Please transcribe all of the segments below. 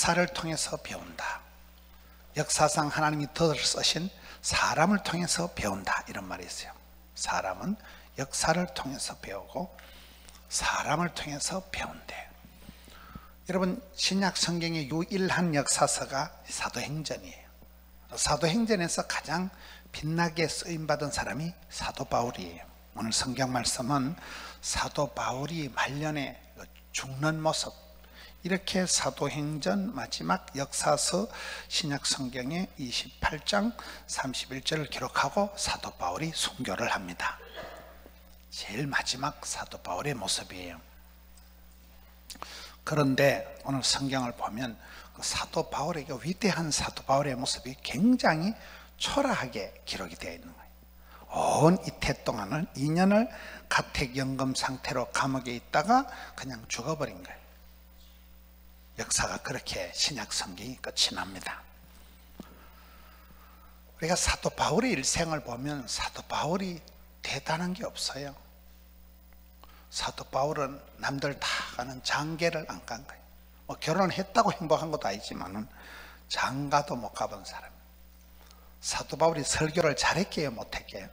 역사를 통해서 배운다. 역사상 하나님이 더 쓰신 사람을 통해서 배운다. 이런 말이 있어요. 사람은 역사를 통해서 배우고 사람을 통해서 배운대. 여러분 신약 성경의 유일한 역사서가 사도행전이에요. 사도행전에서 가장 빛나게 쓰임 받은 사람이 사도 바울이에요. 오늘 성경 말씀은 사도 바울이 말년에 죽는 모습 이렇게 사도행전 마지막 역사서 신약 성경의 28장 31절을 기록하고 사도 바울이 순교를 합니다. 제일 마지막 사도 바울의 모습이에요. 그런데 오늘 성경을 보면 그 사도 바울에게 위대한 사도 바울의 모습이 굉장히 초라하게 기록이 되어 있는 거예요. 온 이태 동안은 2년을 가택연금 상태로 감옥에 있다가 그냥 죽어버린 거예요. 역사가 그렇게 신약 성경이 끝이 납니다. 우리가 사도 바울의 일생을 보면 사도 바울이 대단한 게 없어요. 사도 바울은 남들 다 가는 장계를 안 간 거예요. 뭐 결혼을 했다고 행복한 것도 아니지만은 장가도 못 가본 사람. 사도 바울이 설교를 잘했게요, 못했게요?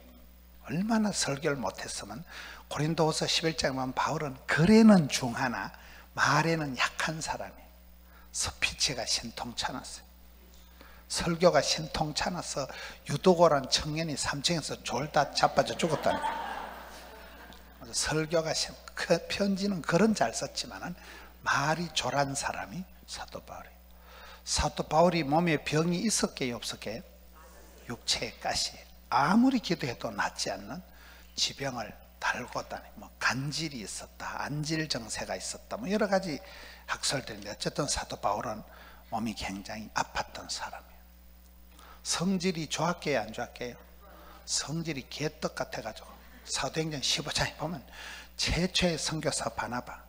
얼마나 설교를 못했으면 고린도후서 11장에 보면 바울은 글에는 중하나 말에는 약한 사람이에요. 스피치가 신통찮았어요. 설교가 신통찮아서 유도고란 청년이 3층에서 졸다 자빠져 죽었다는 설교가 신, 그 편지는 글은 잘 썼지만 말이 졸한 사람이 사도 바울이에요. 사도 바울이 몸에 병이 있었게요, 없었게요? 육체의 가시. 아무리 기도해도 낫지 않는 지병을 달고 다니, 뭐 간질이 있었다, 안질 정세가 있었다, 뭐 여러 가지 학설들인데 어쨌든 사도 바울은 몸이 굉장히 아팠던 사람이에요. 성질이 좋았게요, 안 좋았게요? 성질이 개떡 같아가지고 사도행전 15장에 보면 최초의 선교사 바나바,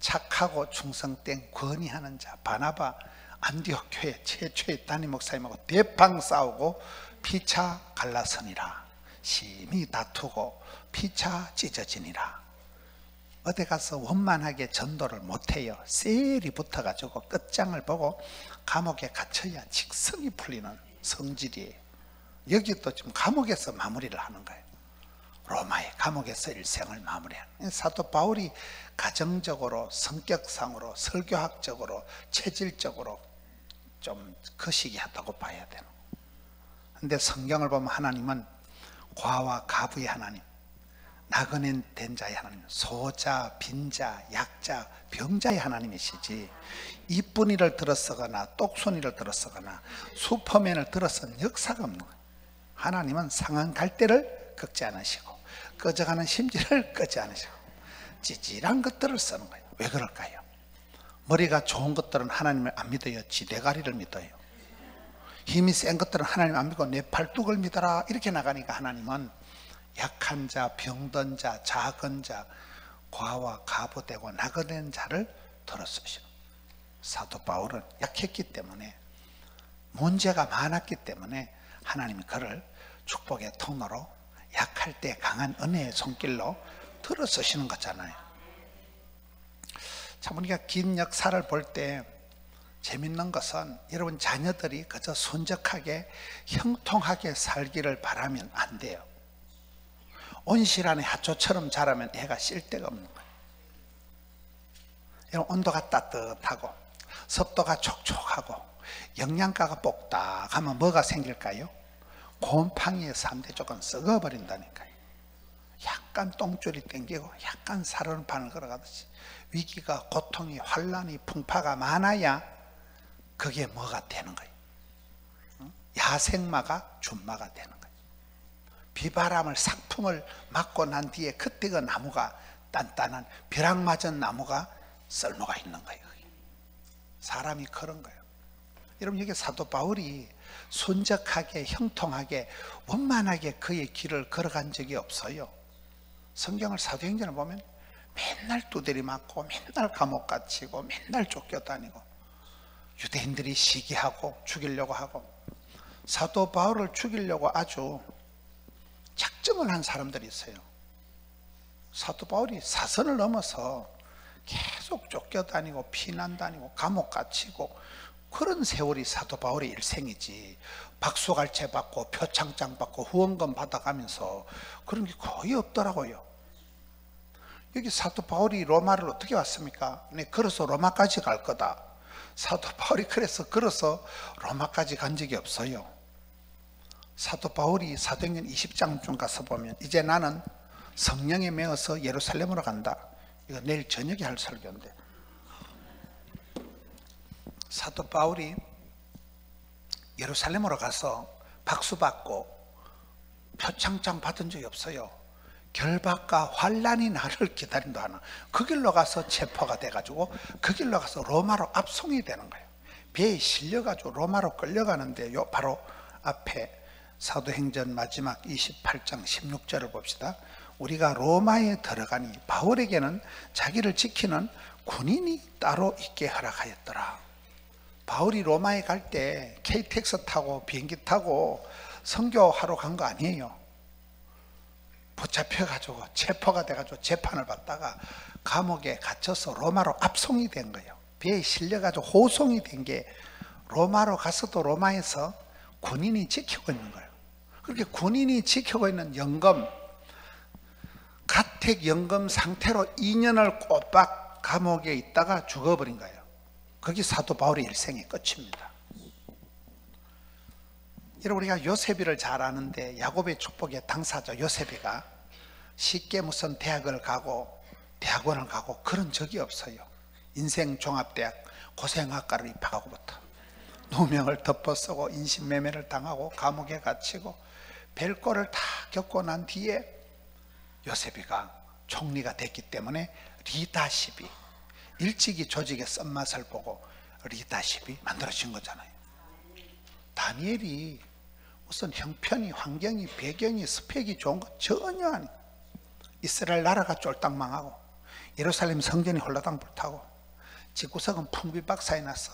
착하고 충성된 권위하는 자 바나바 안디옥 교회 최초의 담임 목사님하고 대팡 싸우고 피차 갈라서니라 심히 다투고 피차 찢어지니라 어디 가서 원만하게 전도를 못해요. 세일이 붙어가지고 끝장을 보고 감옥에 갇혀야 직성이 풀리는 성질이에요. 여기도 지금 감옥에서 마무리를 하는 거예요. 로마의 감옥에서 일생을 마무리하는 사도 바울이 가정적으로 성격상으로 설교학적으로 체질적으로 좀 거시기하다고 봐야 되는 근데 성경을 보면 하나님은 과와 가부의 하나님 나그네 된 자의 하나님, 소자, 빈자, 약자, 병자의 하나님이시지 이쁜이를 들었거나 똑손이를 들었거나 슈퍼맨을 들었은 역사가 없는 거예요. 하나님은 상한 갈대를 꺾지 않으시고 꺼져가는 심지를 끄지 않으시고 찌질한 것들을 쓰는 거예요. 왜 그럴까요? 머리가 좋은 것들은 하나님을 안 믿어요. 지대가리를 믿어요. 힘이 센 것들은 하나님 안 믿고 내 팔뚝을 믿어라 이렇게 나가니까 하나님은 약한 자, 병든 자, 작은 자, 과와 가부되고 나그된 자를 들어쓰시는 사도 바울은 약했기 때문에 문제가 많았기 때문에 하나님이 그를 축복의 통로로 약할 때 강한 은혜의 손길로 들어쓰시는 거잖아요. 참 우리가 긴 역사를 볼 때 재밌는 것은 여러분 자녀들이 그저 순적하게 형통하게 살기를 바라면 안 돼요. 온실 안에 하초처럼 자라면 애가 쉴 데가 없는 거예요. 이런 온도가 따뜻하고 습도가 촉촉하고 영양가가 뽁닥하면 뭐가 생길까요? 곰팡이의 3대 조건 썩어버린다니까요. 약간 똥줄이 땡기고 약간 살은 반을 걸어가듯이 위기가 고통이 환란이 풍파가 많아야 그게 뭐가 되는 거예요. 야생마가 준마가 되는. 비바람을 상풍을 맞고 난 뒤에 그때 그 나무가 단단한 벼락 맞은 나무가 썰모가 있는 거예요. 사람이 그런 거예요. 여러분 여기 사도 바울이 순적하게 형통하게 원만하게 그의 길을 걸어간 적이 없어요. 성경을 사도행전을 보면 맨날 두드리 맞고 맨날 감옥 갇히고 맨날 쫓겨다니고 유대인들이 시기하고 죽이려고 하고 사도 바울을 죽이려고 아주 작정을 한 사람들이 있어요. 사도 바울이 사선을 넘어서 계속 쫓겨다니고 피난 다니고 감옥 갇히고 그런 세월이 사도 바울의 일생이지 박수갈채 받고 표창장 받고 후원금 받아가면서 그런 게 거의 없더라고요 여기 사도 바울이 로마를 어떻게 왔습니까? 네, 걸어서 로마까지 갈 거다 사도 바울이 그래서 걸어서 로마까지 간 적이 없어요 사도 바울이 사도행전 20장 좀 가서 보면 이제 나는 성령에 매어서 예루살렘으로 간다 이거 내일 저녁에 할 설교인데 사도 바울이 예루살렘으로 가서 박수 받고 표창장 받은 적이 없어요. 결박과 환란이 나를 기다린다 하나. 그 길로 가서 체포가 돼가지고 그 길로 가서 로마로 압송이 되는 거예요. 배에 실려가지고 로마로 끌려가는데 요 바로 앞에 사도행전 마지막 28장 16절을 봅시다. 우리가 로마에 들어가니 바울에게는 자기를 지키는 군인이 따로 있게 허락하였더라. 바울이 로마에 갈 때 KTX 타고 비행기 타고 선교하러 간 거 아니에요. 붙잡혀가지고 체포가 돼가지고 재판을 받다가 감옥에 갇혀서 로마로 압송이 된 거예요. 배에 실려가지고 호송이 된 게 로마로 가서도 로마에서 군인이 지키고 있는 거예요. 그렇게 군인이 지키고 있는 연금, 가택 연금 상태로 2년을 꼬박 감옥에 있다가 죽어버린 거예요. 거기 사도 바울의 일생의 끝입니다. 여러분 우리가 요셉이를 잘 아는데 야곱의 축복의 당사자 요셉이가 쉽게 무슨 대학을 가고 대학원을 가고 그런 적이 없어요. 인생 종합대학 고생학과를 입학하고부터 누명을 덮어쓰고 인신매매를 당하고 감옥에 갇히고 별거를 다 겪고 난 뒤에 요셉이가 총리가 됐기 때문에 리다십이 일찍이 조직의 썸맛을 보고 리다십이 만들어진 거잖아요. 다니엘이 무슨 형편이 환경이 배경이 스펙이 좋은 거 전혀 아니. 이스라엘 나라가 쫄딱 망하고 예루살렘 성전이 홀라당 불타고 집구석은 풍비박산이 나서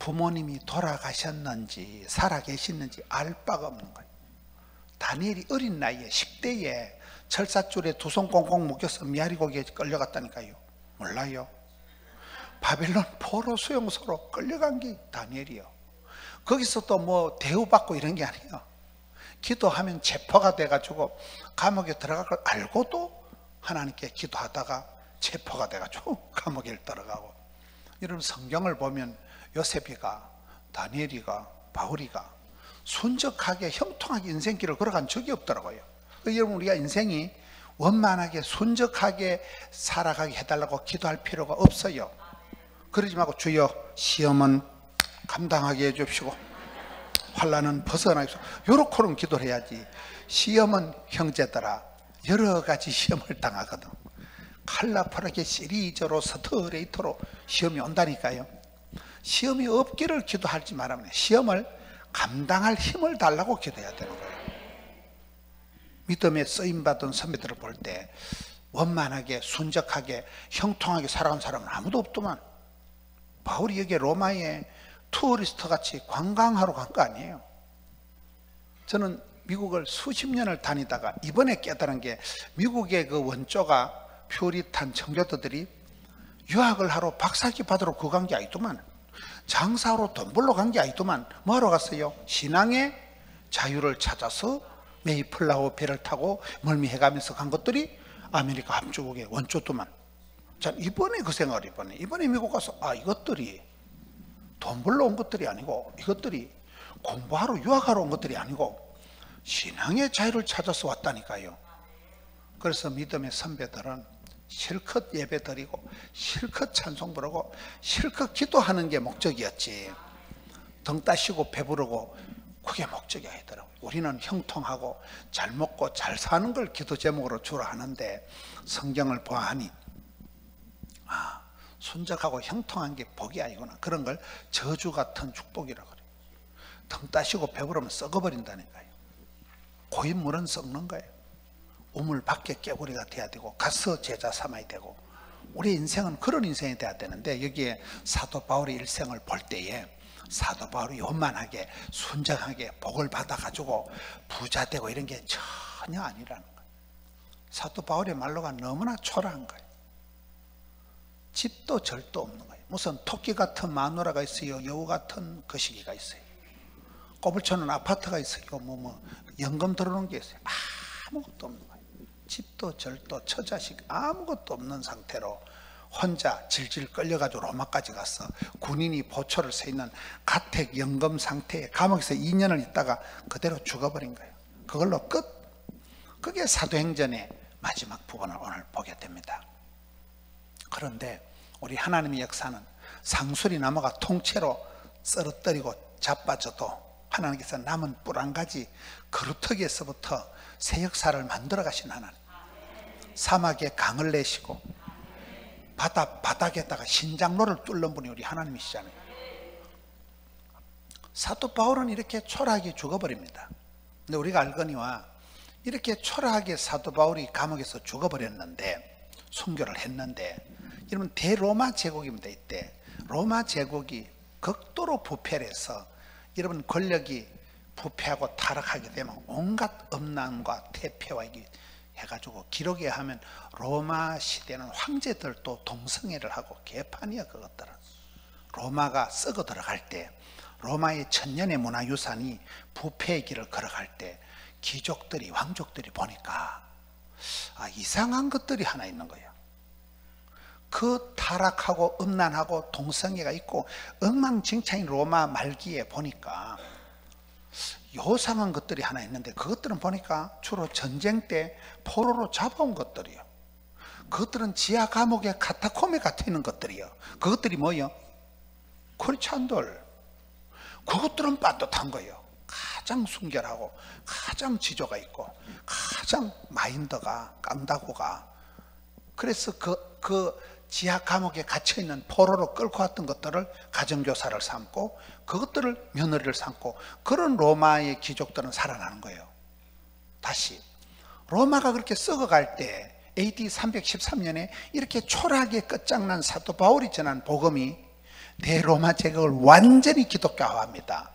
부모님이 돌아가셨는지 살아계시는지 알 바가 없는 거예요. 다니엘이 어린 나이에 10대에 철사줄에 두 손 꽁꽁 묶여서 미아리고기에 끌려갔다니까요. 몰라요. 바벨론 포로 수용소로 끌려간 게 다니엘이요. 거기서 또 뭐 대우받고 이런 게 아니에요. 기도하면 체포가 돼가지고 감옥에 들어갈 걸 알고도 하나님께 기도하다가 체포가 돼가지고 감옥에 들어가고 여러분 성경을 보면 요셉이가 다니엘이가 바울이가 순적하게 형통하게 인생길을 걸어간 적이 없더라고요. 여러분 우리가 인생이 원만하게 순적하게 살아가게 해달라고 기도할 필요가 없어요. 그러지 말고 주여 시험은 감당하게 해주시고 환란은 벗어나게 요렇게는 기도를 해야지. 시험은 형제들아 여러 가지 시험을 당하거든. 칼라파랗게 시리즈로 스트레이트로 시험이 온다니까요. 시험이 없기를 기도하지 말아면 시험을 감당할 힘을 달라고 기도해야 되는 거예요. 믿음에 쓰임받은 선배들을 볼 때 원만하게 순적하게 형통하게 살아간 사람은 아무도 없더만. 바울이 여기 로마에 tourist 같이 관광하러 간 거 아니에요. 저는 미국을 수십 년을 다니다가 이번에 깨달은 게 미국의 그 원조가 Puritan 청교도들이 유학을 하러 박사학위 받으러 그 간 게 아니더만 장사로 돈 벌러 간 게 아니더만 뭐하러 갔어요? 신앙의 자유를 찾아서 메이플라워 배를 타고 멀미해가면서 간 것들이 아메리카 합중국의 원조더만 자, 이번에 그 생각을 이번에 이번에 미국 가서 아 이것들이 돈 벌러 온 것들이 아니고 이것들이 공부하러 유학하러 온 것들이 아니고 신앙의 자유를 찾아서 왔다니까요. 그래서 믿음의 선배들은 실컷 예배 드리고 실컷 찬송 부르고 실컷 기도하는 게 목적이었지. 등 따시고 배부르고 그게 목적이 아니더라고요. 우리는 형통하고 잘 먹고 잘 사는 걸 기도 제목으로 주로 하는데 성경을 보아하니 아, 순적하고 형통한 게 복이 아니구나. 그런 걸 저주 같은 축복이라고 그래요. 등 따시고 배부르면 썩어버린다니까요. 고인물은 썩는 거예요. 우물 밖에 깨구리가 돼야 되고 가서 제자 삼아야 되고 우리 인생은 그런 인생이 돼야 되는데 여기에 사도 바울의 일생을 볼 때에 사도 바울이 요만하게 순정하게 복을 받아가지고 부자 되고 이런 게 전혀 아니라는 거예요. 사도 바울의 말로가 너무나 초라한 거예요. 집도 절도 없는 거예요. 무슨 토끼 같은 마누라가 있어요. 여우 같은 거시기가 있어요. 꼬불초는 아파트가 있어요. 뭐, 뭐, 연금 들어오는 게 있어요. 아무것도 없는 거예요. 집도 절도 처자식 아무것도 없는 상태로 혼자 질질 끌려가지고 로마까지 가서 군인이 보초를 서 있는 가택 연금 상태에 감옥에서 2년을 있다가 그대로 죽어버린 거예요. 그걸로 끝. 그게 사도행전의 마지막 부분을 오늘 보게 됩니다. 그런데 우리 하나님의 역사는 상술이 나무가 통째로 썰어뜨리고 자빠져도 하나님께서 남은 뿔 한 가지 그루터기에서부터 새 역사를 만들어 가신 하나님. 사막에 강을 내시고 바다 바닥에다가 신장로를 뚫는 분이 우리 하나님이시잖아요. 사도 바울은 이렇게 초라하게 죽어버립니다. 근데 우리가 알거니와 이렇게 초라하게 사도 바울이 감옥에서 죽어버렸는데 순교를 했는데 여러분 대로마 제국입니다. 이때 로마 제국이 극도로 부패를 해서 여러분 권력이 부패하고 타락하게 되면 온갖 음란과 태폐와 해가지고 기록에 하면 로마 시대는 황제들도 동성애를 하고 개판이야 그것들은. 로마가 썩어 들어갈 때 로마의 천년의 문화유산이 부패의 길을 걸어갈 때 귀족들이 왕족들이 보니까 아, 이상한 것들이 하나 있는 거예요. 그 타락하고 음란하고 동성애가 있고 엉망진창인 로마 말기에 보니까 요상한 것들이 하나 있는데 그것들은 보니까 주로 전쟁 때 포로로 잡아온 것들이요. 그것들은 지하 감옥에 카타콤에 갇혀 있는 것들이요. 그것들이 뭐요? 크리찬돌. 그것들은 반듯한 거예요. 가장 순결하고 가장 지조가 있고 가장 마인드가 깜다고가 그래서 그, 그 지하 감옥에 갇혀 있는 포로로 끌고 왔던 것들을 가정교사를 삼고 그것들을 며느리를 삼고 그런 로마의 귀족들은 살아나는 거예요. 다시 로마가 그렇게 썩어갈 때 AD 313년에 이렇게 초라하게 끝장난 사도 바울이 전한 복음이 대로마 제국을 완전히 기독교화합니다.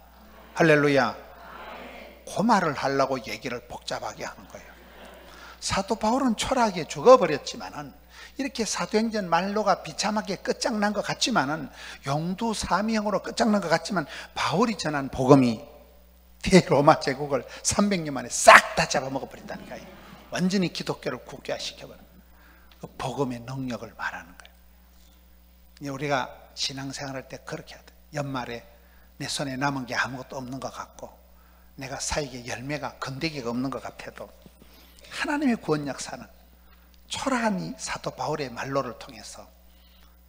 할렐루야. 그 말을 하려고 얘기를 복잡하게 하는 거예요. 사도 바울은 초라하게 죽어버렸지만은 이렇게 사도행전 말로가 비참하게 끝장난 것 같지만은 용두 사미형으로 끝장난 것 같지만 바울이 전한 복음이 대로마 제국을 300년 만에 싹 다 잡아먹어 버린다니까요. 완전히 기독교를 국교화시켜버려. 그 복음의 능력을 말하는 거예요. 우리가 신앙생활할 때 그렇게 하다. 연말에 내 손에 남은 게 아무것도 없는 것 같고 내가 사익의 열매가 건데기가 없는 것 같아도 하나님의 구원 역사는 초라한 이 사도 바울의 말로를 통해서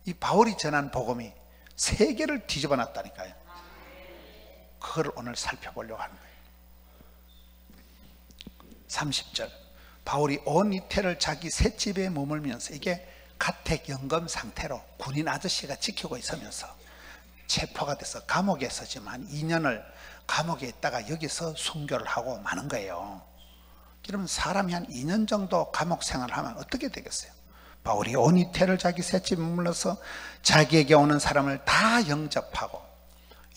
이 바울이 전한 복음이 세계를 뒤집어 놨다니까요. 그걸 오늘 살펴보려고 하는 거예요. 30절. 바울이 온 이태를 자기 셋집에 머물면서 이게 가택 연금 상태로 군인 아저씨가 지키고 있으면서 체포가 돼서 감옥에 있었지만 2년을 감옥에 있다가 여기서 순교를 하고 마는 거예요. 그러면 사람이 한 2년 정도 감옥 생활을 하면 어떻게 되겠어요? 바울이 온 이태를 자기 셋집에 머물러서 자기에게 오는 사람을 다 영접하고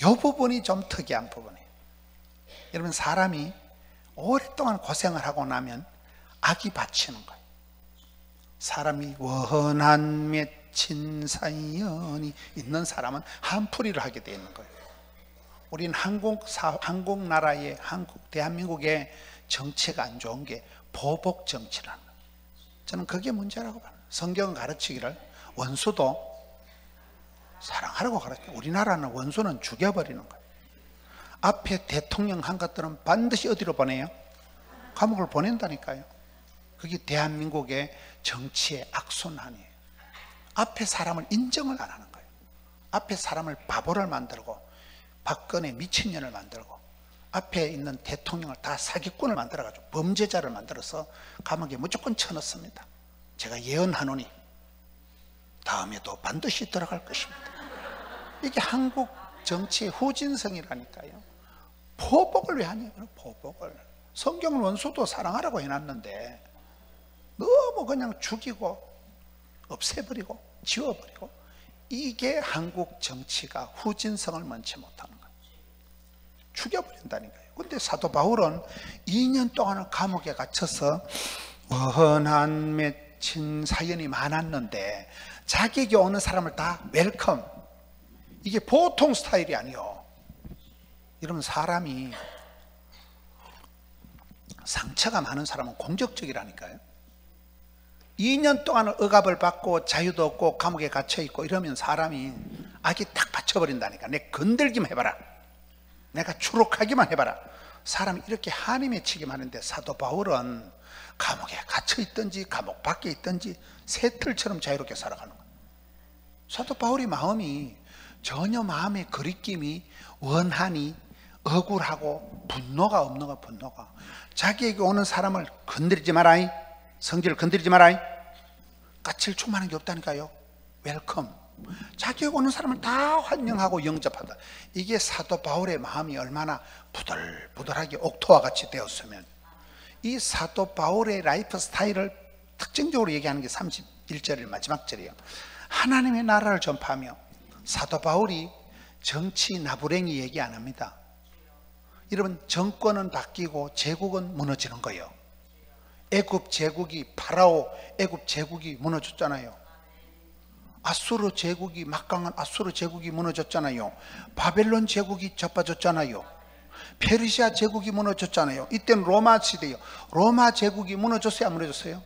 이 부분이 좀 특이한 부분이에요. 여러분 사람이 오랫동안 고생을 하고 나면 악이 받치는 거예요. 사람이 원한 맺힌 사연이 있는 사람은 한풀이를 하게 되는 거예요. 우리는 한국 사, 한국 나라의 한국 대한민국의 정치가 안 좋은 게 보복 정치라는 거예요. 저는 그게 문제라고 봐요. 성경은 가르치기를 원수도 사랑하라고 가르쳐. 우리나라는 원수는 죽여버리는 거예요. 앞에 대통령 한 것들은 반드시 어디로 보내요? 감옥을 보낸다니까요. 그게 대한민국의 정치의 악순환이에요. 앞에 사람을 인정을 안 하는 거예요. 앞에 사람을 바보를 만들고 박근혜 미친년을 만들고 앞에 있는 대통령을 다 사기꾼을 만들어가지고 범죄자를 만들어서 감옥에 무조건 쳐넣습니다. 제가 예언하노니 다음에도 반드시 들어갈 것입니다. 이게 한국 정치의 후진성이라니까요. 보복을 왜 하냐? 보복을. 성경을 원수도 사랑하라고 해놨는데 너무 그냥 죽이고 없애버리고 지워버리고 이게 한국 정치가 후진성을 면치 못하는. 죽여버린다니까요. 근데 사도 바울은 2년 동안 감옥에 갇혀서 원한 맺힌 사연이 많았는데 자기에게 오는 사람을 다 welcome 이게 보통 스타일이 아니요. 이러면 사람이 상처가 많은 사람은 공격적이라니까요. 2년 동안 억압을 받고 자유도 없고 감옥에 갇혀 있고 이러면 사람이 악이 딱 받쳐버린다니까. 내 건들기만 해봐라. 내가 추록하기만 해봐라. 사람이 이렇게 한이 맺히기만 하는데 사도 바울은 감옥에 갇혀 있든지 감옥 밖에 있든지 새틀처럼 자유롭게 살아가는 거예요. 사도 바울의 마음이 전혀 마음의 거리낌이 원한이 억울하고 분노가 없는 거 분노가. 자기에게 오는 사람을 건드리지 마라이 성질을 건드리지 마라이 까칠 충만한 게 없다니까요. welcome 자기에게 오는 사람을 다 환영하고 영접한다 이게 사도 바울의 마음이 얼마나 부들부들하게 옥토와 같이 되었으면 이 사도 바울의 lifestyle을 특징적으로 얘기하는 게 31절의 마지막 절이에요 하나님의 나라를 전파하며 사도 바울이 정치 나부랭이 얘기 안 합니다 여러분 정권은 바뀌고 제국은 무너지는 거예요. 애굽 제국이 파라오 애굽 제국이 무너졌잖아요. 아수르 제국이 막강한 아수르 제국이 무너졌잖아요. 바벨론 제국이 접어졌잖아요. 페르시아 제국이 무너졌잖아요. 이때는 로마 시대요. 로마 제국이 무너졌어요, 안 무너졌어요?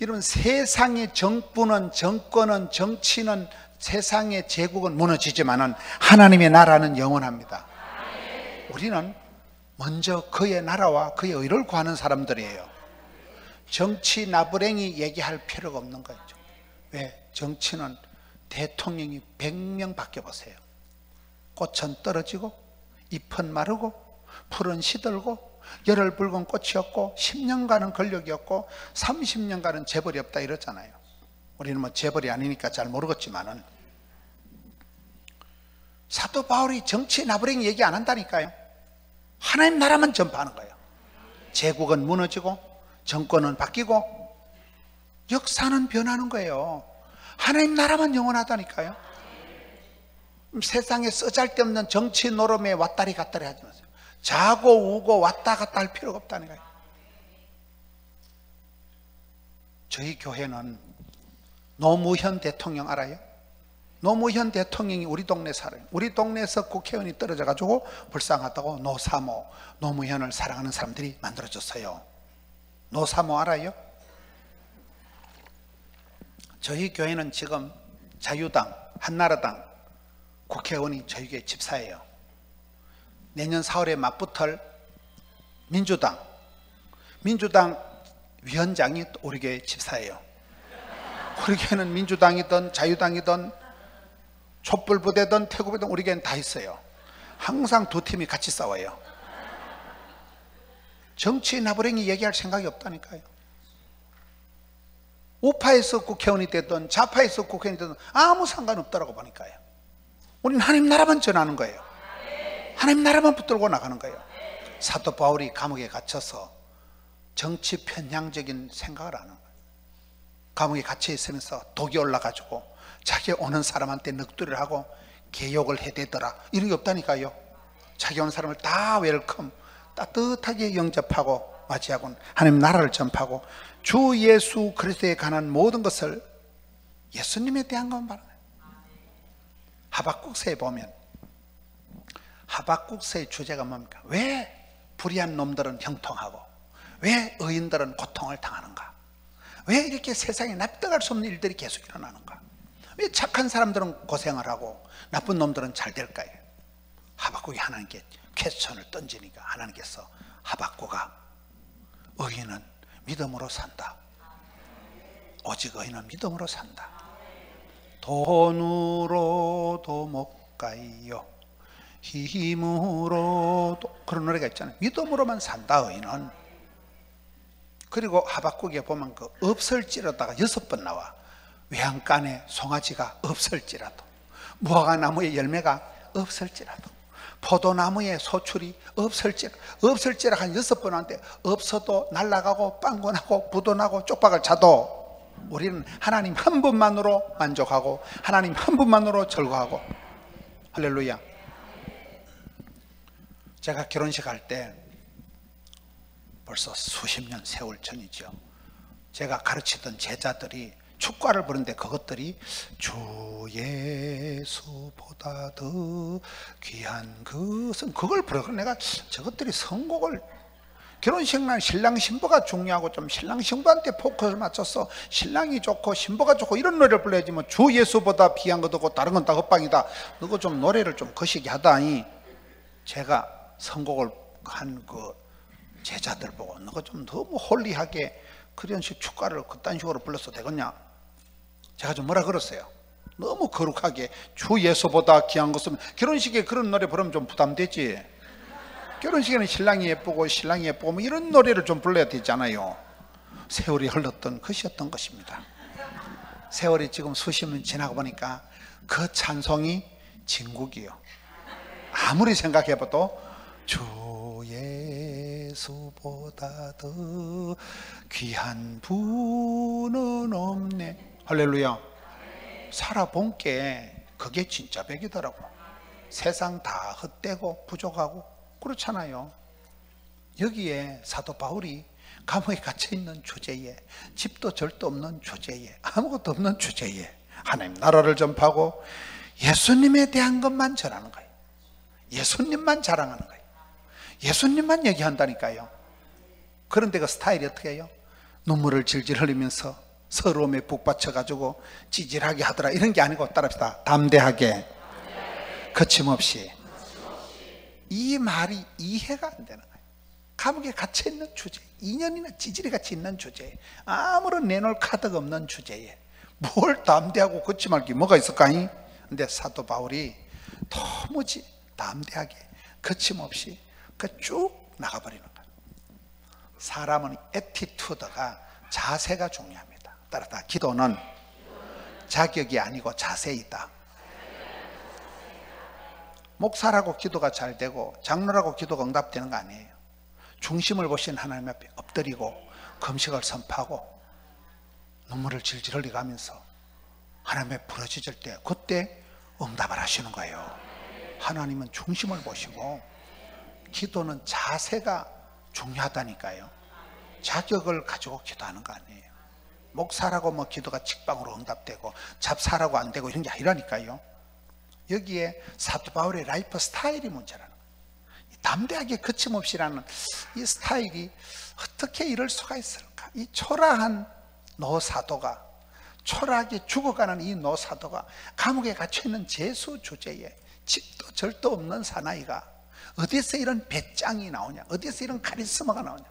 여러분 세상의 정부는 정권은 정치는 세상의 제국은 무너지지만은 하나님의 나라는 영원합니다. 우리는 먼저 그의 나라와 그의 의를 구하는 사람들이에요. 정치 나부랭이 얘기할 필요가 없는 거죠. 왜? 정치는 대통령이 100명 바뀌어보세요. 꽃은 떨어지고, 잎은 마르고, 풀은 시들고, 열흘 붉은 꽃이었고, 10년간은 권력이었고, 30년간은 재벌이 없다 이랬잖아요. 우리는 뭐 재벌이 아니니까 잘 모르겠지만은, 사도 바울이 정치 나부랭이 얘기 안 한다니까요. 하나님 나라만 전파하는 거예요. 제국은 무너지고 정권은 바뀌고 역사는 변하는 거예요. 하나님 나라만 영원하다니까요. 세상에 쓰잘데없는 정치 노름에 왔다리 갔다리 하지 마세요. 자고 우고 왔다 갔다 할 필요가 없다는 거예요. 저희 교회는 노무현 대통령 알아요? 노무현 대통령이 우리 동네 살아요. 우리 동네에서 국회의원이 떨어져 가지고 불쌍하다고 노사모, 노무현을 사랑하는 사람들이 만들어졌어요. 노사모 알아요? 저희 교회는 지금 자유당, 한나라당 국회의원이 저희 교회 집사예요. 내년 4월에 맞붙을 민주당, 민주당 위원장이 우리 교회 집사예요. 우리 교회는 민주당이든 자유당이든 촛불부대든 태국이든 우리에게는 다 있어요. 항상 두 팀이 같이 싸워요. 정치 나부랭이 얘기할 생각이 없다니까요. 우파에서 국회의원이 됐든 좌파에서 국회의원이 됐든 아무 상관없다라고 보니까요. 우리는 하나님 나라만 전하는 거예요. 하나님 나라만 붙들고 나가는 거예요. 사도 바울이 감옥에 갇혀서 정치 편향적인 생각을 하는 거예요. 감옥에 갇혀 있으면서 독이 올라가지고 자기 오는 사람한테 넋두리를 하고 개욕을 해대더라 이런 게 없다니까요 자기 오는 사람을 다 welcome 따뜻하게 영접하고 맞이하고 하나님 나라를 전파하고 주 예수 그리스도에 관한 모든 것을 예수님에 대한 것만 말하는 하박국서에 보면 하박국서의 주제가 뭡니까? 왜 불의한 놈들은 형통하고 왜 의인들은 고통을 당하는가? 왜 이렇게 세상에 납득할 수 없는 일들이 계속 일어나는가? 왜 착한 사람들은 고생을 하고 나쁜 놈들은 잘 될까요? 하박국이 하나님께 퀘스천을 던지니까 하나님께서 하박국아 의인은 믿음으로 산다. 오직 의인은 믿음으로 산다. 돈으로도 못 가요. 힘으로도 그런 노래가 있잖아요. 믿음으로만 산다 의인은. 그리고 하박국에 보면 그 없을지로다가 여섯 번 나와. 외양간에 송아지가 없을지라도 무화과 나무의 열매가 없을지라도 포도나무의 소출이 없을지라 없을지라 한 여섯 번 한데 없어도 날아가고 빵건하고 부도나고 쪽박을 차도 우리는 하나님 한 분만으로 만족하고 하나님 한 분만으로 절거하고. 할렐루야. 제가 결혼식 할 때 벌써 수십 년 세월 전이죠. 제가 가르치던 제자들이 축가를 부르는데 그것들이 주 예수보다 더 귀한 것은 그걸 부르 내가 저것들이 선곡을 결혼식 날 신랑 신부가 중요하고 좀 신랑 신부한테 포커스를 맞춰서 신랑이 좋고 신부가 좋고 이런 노래를 불러야지 뭐주 예수보다 귀한 것도 없고 다른 건 다 헛방이다. 너거 좀 노래를 좀 거시기 하다니 제가 선곡을 한 그 제자들 보고 너가 좀 너무 홀리하게 그런 식 축가를 그딴 식으로 불러서 되겠냐 제가 좀 뭐라 그랬어요? 너무 거룩하게 주 예수보다 귀한 것은 결혼식에 그런 노래 부르면 좀 부담되지? 결혼식에는 신랑이 예쁘고 신랑이 예쁘고 뭐 이런 노래를 좀 불러야 되잖아요. 세월이 흘렀던 것이었던 것입니다. 세월이 지금 수십 년 지나고 보니까 그 찬송이 진국이요. 아무리 생각해봐도 주 예수보다 더 귀한 분은 없네 할렐루야. 살아본 게 그게 진짜 백이더라고. 세상 다 헛되고 부족하고 그렇잖아요. 여기에 사도 바울이 감옥에 갇혀 있는 주제에 집도 절도 없는 주제에 아무것도 없는 주제에 하나님 나라를 전파하고 예수님에 대한 것만 전하는 거예요. 예수님만 자랑하는 거예요. 예수님만 얘기한다니까요. 그런데 그 스타일이 어떻게 해요? 눈물을 질질 흘리면서 서러움에 북받쳐 가지고 찌질하게 하더라. 이런 게 아니고 따라합시다. 담대하게. 거침없이. 이 말이 이해가 안 되는 거예요. 감옥에 갇혀 있는 주제 2년이나 찌질이 같이 있는 주제에 아무런 내놓을 카드가 없는 주제에 뭘 담대하고 거침할 게 뭐가 있을까니? 근데 사도 바울이 도무지 담대하게 거침없이 그쭉 나가버리는 거예요. 사람은 attitude가 자세가 중요합니다 따라다. 기도는 자격이 아니고 자세이다 목사라고 기도가 잘 되고 장로라고 기도가 응답되는 거 아니에요. 중심을 보신 하나님 앞에 엎드리고 금식을 선포하고 눈물을 질질 흘리가면서 하나님 앞에 부러지질 때 그때 응답을 하시는 거예요. 하나님은 중심을 보시고 기도는 자세가 중요하다니까요. 자격을 가지고 기도하는 거 아니에요 목사라고 뭐 기도가 직방으로 응답되고 잡사라고 안 되고 이런 게 아니라니까요. 여기에 사도 바울의 라이프 스타일이 문제라는 거예요. 담대하게 거침없이라는 이 스타일이 어떻게 이럴 수가 있을까? 이 초라한 노사도가 초라하게 죽어가는 이 노사도가 감옥에 갇혀있는 재수 주제에 집도 절도 없는 사나이가 어디서 이런 배짱이 나오냐? 어디서 이런 카리스마가 나오냐?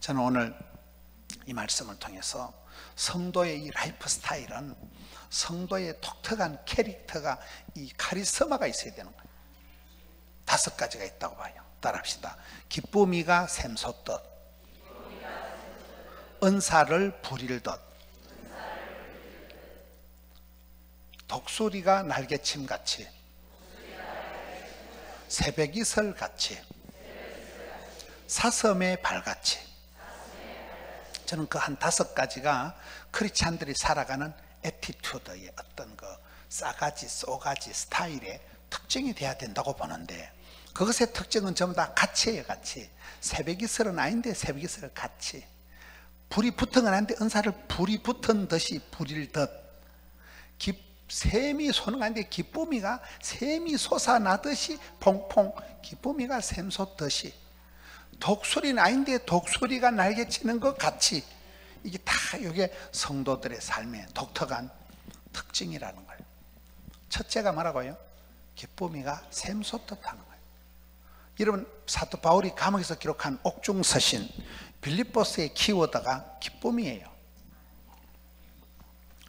저는 오늘 이 말씀을 통해서 성도의 이 lifestyle은 성도의 독특한 캐릭터가 이 카리스마가 있어야 되는 거예요. 다섯 가지가 있다고 봐요. 따라합시다. 기쁨이가 샘솟듯 은사를 불 일듯 독수리가 날개침같이 새벽이슬 같이 사슴의 발같이 저는 그 한 다섯 가지가 크리스찬들이 살아가는 attitude의 어떤 그 싸가지 쏘가지 스타일의 특징이 돼야 된다고 보는데 그것의 특징은 전부 다 같이예요 같이 새벽이슬은 아닌데 새벽이슬 같이 불이 붙은 건 아닌데 은사를 불이 붙은 듯이 불일 듯. 기, 샘이 솟는 아닌데 기쁨이가 샘이 솟아나듯이 퐁퐁 기쁨이가 샘솟듯이 독소리는 아닌데 독소리가 날개치는 것 같이 이게 다 이게 성도들의 삶의 독특한 특징이라는 거예요. 첫째가 뭐라고요? 기쁨이가 샘솟듯 하는 거예요. 여러분 사도 바울이 감옥에서 기록한 옥중서신 빌립보스의 키워드가 기쁨이에요.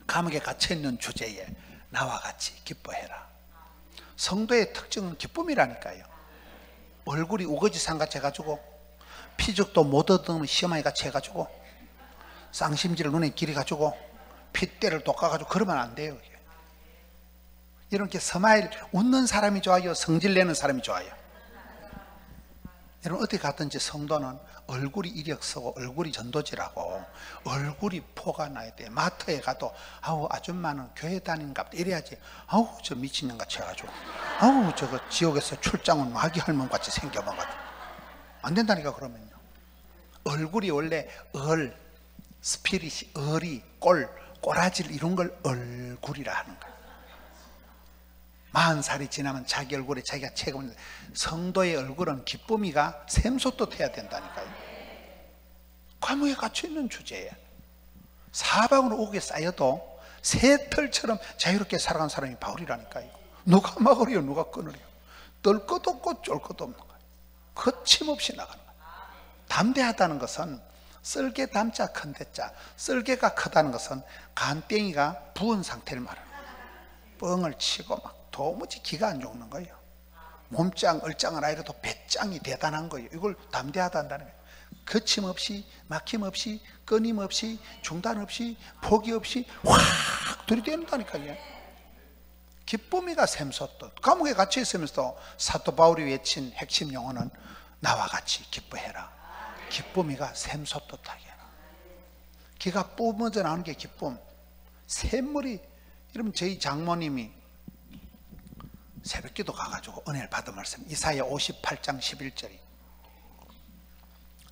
감옥에 갇혀있는 주제에 나와 같이 기뻐해라. 성도의 특징은 기쁨이라니까요. 얼굴이 우거지상같이 해가지고 피죽도 못 얻으면 시어머니 같이 해가지고 쌍심지를 눈에 길이가지고 핏대를 돋가가지고 그러면 안 돼요 이렇게 서마일 웃는 사람이 좋아요 성질 내는 사람이 좋아요? 여러분 어디 갔든지 성도는 얼굴이 이력서고 얼굴이 전도지라고 얼굴이 포가 나야 돼. 마트에 가도 아우 아줌마는 교회 보다 이래야지. 아우 저 미친년 같이 해가지고. 아우 저거 지옥에서 출장 온 마귀 할멈 같이 생겨봐가지고 안 된다니까 그러면요 얼굴이 원래 얼 스피릿이 어리, 꼴, 꼬라질 이런 걸 얼굴이라 하는 거예요. 마흔 살이 지나면 자기 얼굴에 자기가 책임을 성도의 얼굴은 기쁨이가 샘솟듯해야 된다니까요. 과목에 갇혀 있는 주제예요. 사방으로 옥에 쌓여도 새털처럼 자유롭게 살아간 사람이 바울이라니까요. 누가 막으려 누가 끊으려. 떨 것도 없고 쫄 것도 없는 거예요. 거침없이 나가는 거예요. 담대하다는 것은 쓸개 담자 큰대자 쓸개가 크다는 것은 간땡이가 부은 상태를 말하는 거예요. 뻥을 치고 막 도무지 기가 안 죽는 거예요. 몸짱, 얼짱은 아니라도 배짱이 대단한 거예요. 이걸 담대하다 한다는 거예요. 거침없이, 막힘없이, 끊임없이, 중단 없이, 포기 없이 확 들이대는다니까요. 기쁨이가 샘솟듯 감옥에 갇혀 있으면서 사도 바울이 외친 핵심 용어는 나와 같이 기뻐해라. 기쁨이가 샘솟듯하게 해라. 기가 뿜어져 나오는 게 기쁨. 샘물이 이러면 저희 장모님이 새벽기도 가가지고 은혜를 받은 말씀 이사야 58장 11절이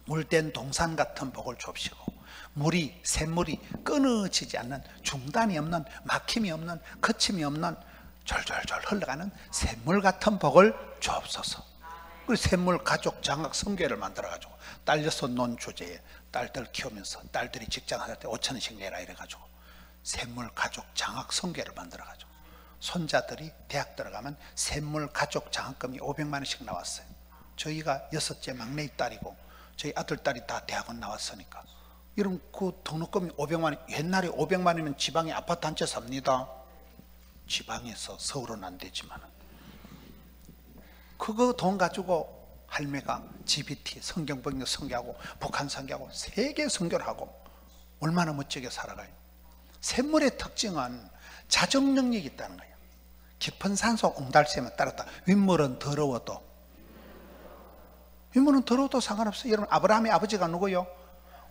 물된 동산 같은 복을 줍시고 물이 샘물이 끊어지지 않는 중단이 없는 막힘이 없는 거침이 없는 졸졸졸 흘러가는 샘물 같은 복을 주옵소서. 그 샘물 가족 장학 성교회를 만들어가지고 딸 여섯 논 주제에 딸들 키우면서 딸들이 직장 하을 때 5천 원씩 내라 이래가지고 샘물 가족 장학 성교회를 만들어가지고 손자들이 대학 들어가면 샘물 가족 장학금이 500만 원씩 나왔어요. 저희가 여섯째 막내 딸이고 저희 아들 딸이 다 대학원 나왔으니까 이런 그 등록금이 500만 원 옛날에 500만 원이면 지방에 아파트 한 채 삽니다 지방에서 서울은 안 되지만 그거 돈 가지고 할매가 GBT 성경 번역 성교하고 북한 성교하고 세계 성교를 하고 얼마나 멋지게 살아가요? 샘물의 특징은 자정 능력이 있다는 거예요. 깊은 산속 옹달샘에 따랐다. 윗물은 더러워도. 윗물은 더러워도 상관없어요. 여러분 아브라함의 아버지가 누구요?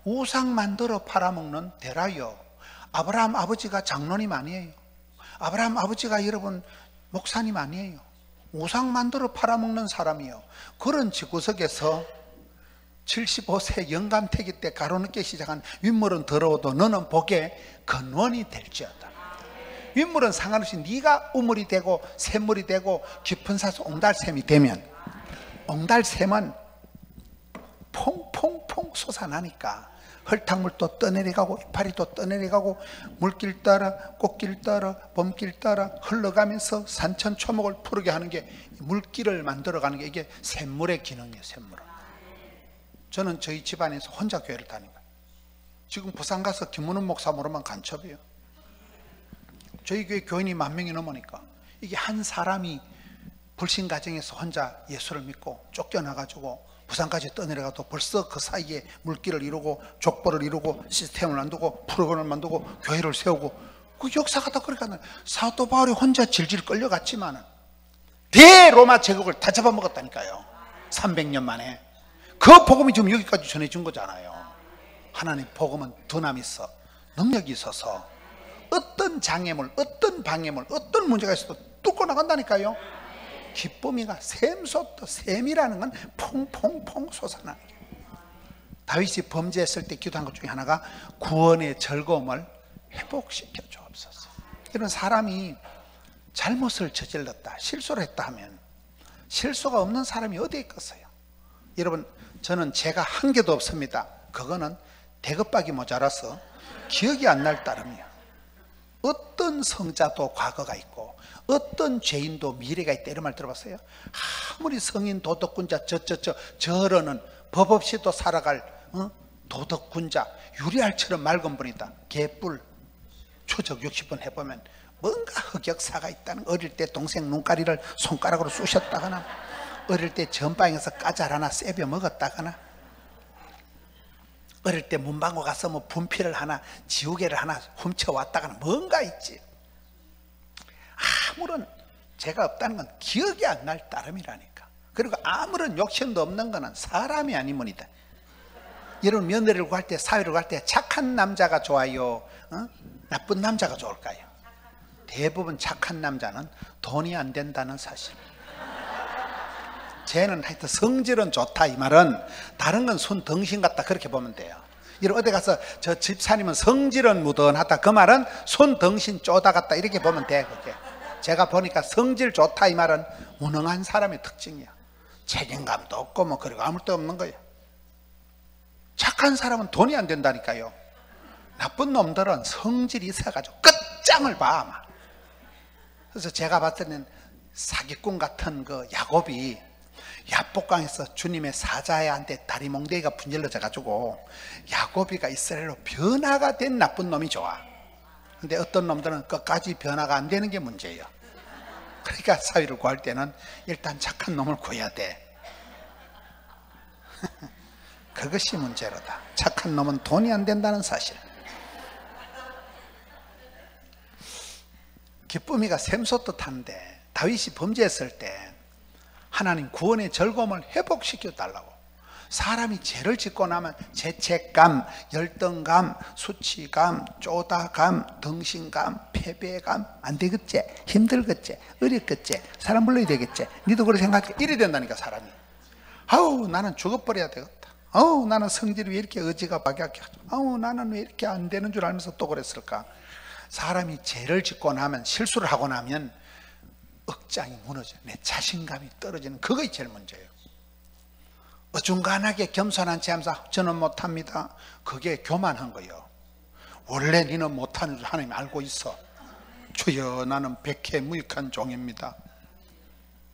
우상 만들어 팔아먹는 데라요. 아브라함 아버지가 장로님 아니에요 아브라함 아버지가 여러분 목사님 아니에요. 우상 만들어 팔아먹는 사람이요. 그런 집구석에서 75세 영감태기 때 가로늦게 시작한 윗물은 더러워도 너는 복의 근원이 될지어다. 윗물은 상관없이 네가 우물이 되고 샘물이 되고 깊은 사서 옹달샘이 되면 옹달샘은 퐁퐁퐁 솟아나니까 헐탕물도 떠내려가고 이파리도 떠내려가고 물길 따라 꽃길 따라 봄길 따라 흘러가면서 산천 초목을 푸르게 하는 게 물길을 만들어가는 게 이게 샘물의 기능이에요 샘물은. 저는 저희 집안에서 혼자 교회를 다니고 지금 부산 가서 김문훈 목사 모르면 간첩이에요. 저희 교회 교인이 만 명이 넘으니까 이게 한 사람이 불신 가정에서 혼자 예수를 믿고 쫓겨나가지고 부산까지 떠내려가도 벌써 그 사이에 물길을 이루고 족보를 이루고 시스템을 만들고 프로그램을 만들고 교회를 세우고 그 역사가 다 하는 사도 바울이 혼자 질질 끌려갔지만은 대로마 제국을 다 잡아먹었다니까요. 300년 만에. 그 복음이 지금 여기까지 전해진 거잖아요. 하나님 복음은 두남 있어 능력이 있어서 어떤 장애물 어떤 방해물 어떤 문제가 있어도 뚫고 나간다니까요 기쁨이가 샘솟도 샘이라는 건 퐁퐁퐁 솟아나는 게. 다윗이 범죄했을 때 기도한 것 중에 하나가 구원의 즐거움을 회복시켜 주옵소서. 이런 사람이 잘못을 저질렀다 실수를 했다 하면 실수가 없는 사람이 어디에 있겠어요? 여러분 저는 제가 한 개도 없습니다. 그거는 대급박이 모자라서 기억이 안 날 따름이야. 어떤 성자도 과거가 있고 어떤 죄인도 미래가 있다 이런 말 들어봤어요? 아무리 성인 도덕군자 저저저 저러는 법 없이도 살아갈 어? 도덕군자 유리알처럼 맑은 분이다 개뿔 초적 60번 해보면 뭔가 흑역사가 있다는 어릴 때 동생 눈가리를 손가락으로 쑤셨다거나 어릴 때 전방에서 까잘 하나 세벼 먹었다거나 어릴 때 문방구 가서 뭐 분필을 하나 지우개를 하나 훔쳐왔다거나 뭔가 있지 아무런 죄가 없다는 건 기억이 안 날 따름이라니까. 그리고 아무런 욕심도 없는 것은 사람이 아니문이다. 여러분 며느리를 구할 때 사회를 구할 때 착한 남자가 좋아요, 어? 나쁜 남자가 좋을까요? 대부분 착한 남자는 돈이 안 된다는 사실. 쟤는 하여튼 성질은 좋다 이 말은 다른 건 손 덩신 같다 그렇게 보면 돼요. 이런 어디 가서 저 집사님은 성질은 무던하다 그 말은 손 덩신 쪼다갔다 이렇게 보면 돼 그게 제가 보니까 성질 좋다 이 말은 무능한 사람의 특징이야. 책임감도 없고 뭐 그리고 아무것도 없는 거야. 착한 사람은 돈이 안 된다니까요. 나쁜 놈들은 성질이 있어가지고 끝장을 봐 아마. 그래서 제가 봤을 때는 사기꾼 같은 그 야곱이 야복강에서 주님의 사자애한테 다리 몽둥이가 분질러져 가지고 야곱이가 이스라엘로 변화가 된 나쁜 놈이 좋아. 근데 어떤 놈들은 끝까지 변화가 안 되는 게 문제예요. 그러니까 사위를 구할 때는 일단 착한 놈을 구해야 돼. 그것이 문제로다. 착한 놈은 돈이 안 된다는 사실. 기쁨이가 샘솟듯 한데 다윗이 범죄했을 때 하나님 구원의 즐거움을 회복시켜 달라고. 사람이 죄를 짓고 나면 죄책감, 열등감, 수치감, 쪼다감, 덩신감, 패배감 안 되겠지? 힘들겠지? 어렵겠지? 사람 불러야 되겠지? 니도 그렇게 생각해? 이래 된다니까 사람이. 아우 나는 죽어버려야 되겠다. 아우 나는 성질이 왜 이렇게 의지가 박약해? 아우 나는 왜 이렇게 안 되는 줄 알면서 또 그랬을까? 사람이 죄를 짓고 나면 실수를 하고 나면 억장이 무너져. 내 자신감이 떨어지는 그것이 제일 문제예요. 어중간하게 겸손한 체 하면서 저는 못합니다. 그게 교만한 거예요. 원래 니는 못하는 줄 하나님 알고 있어. 주여 나는 백해 무익한 종입니다.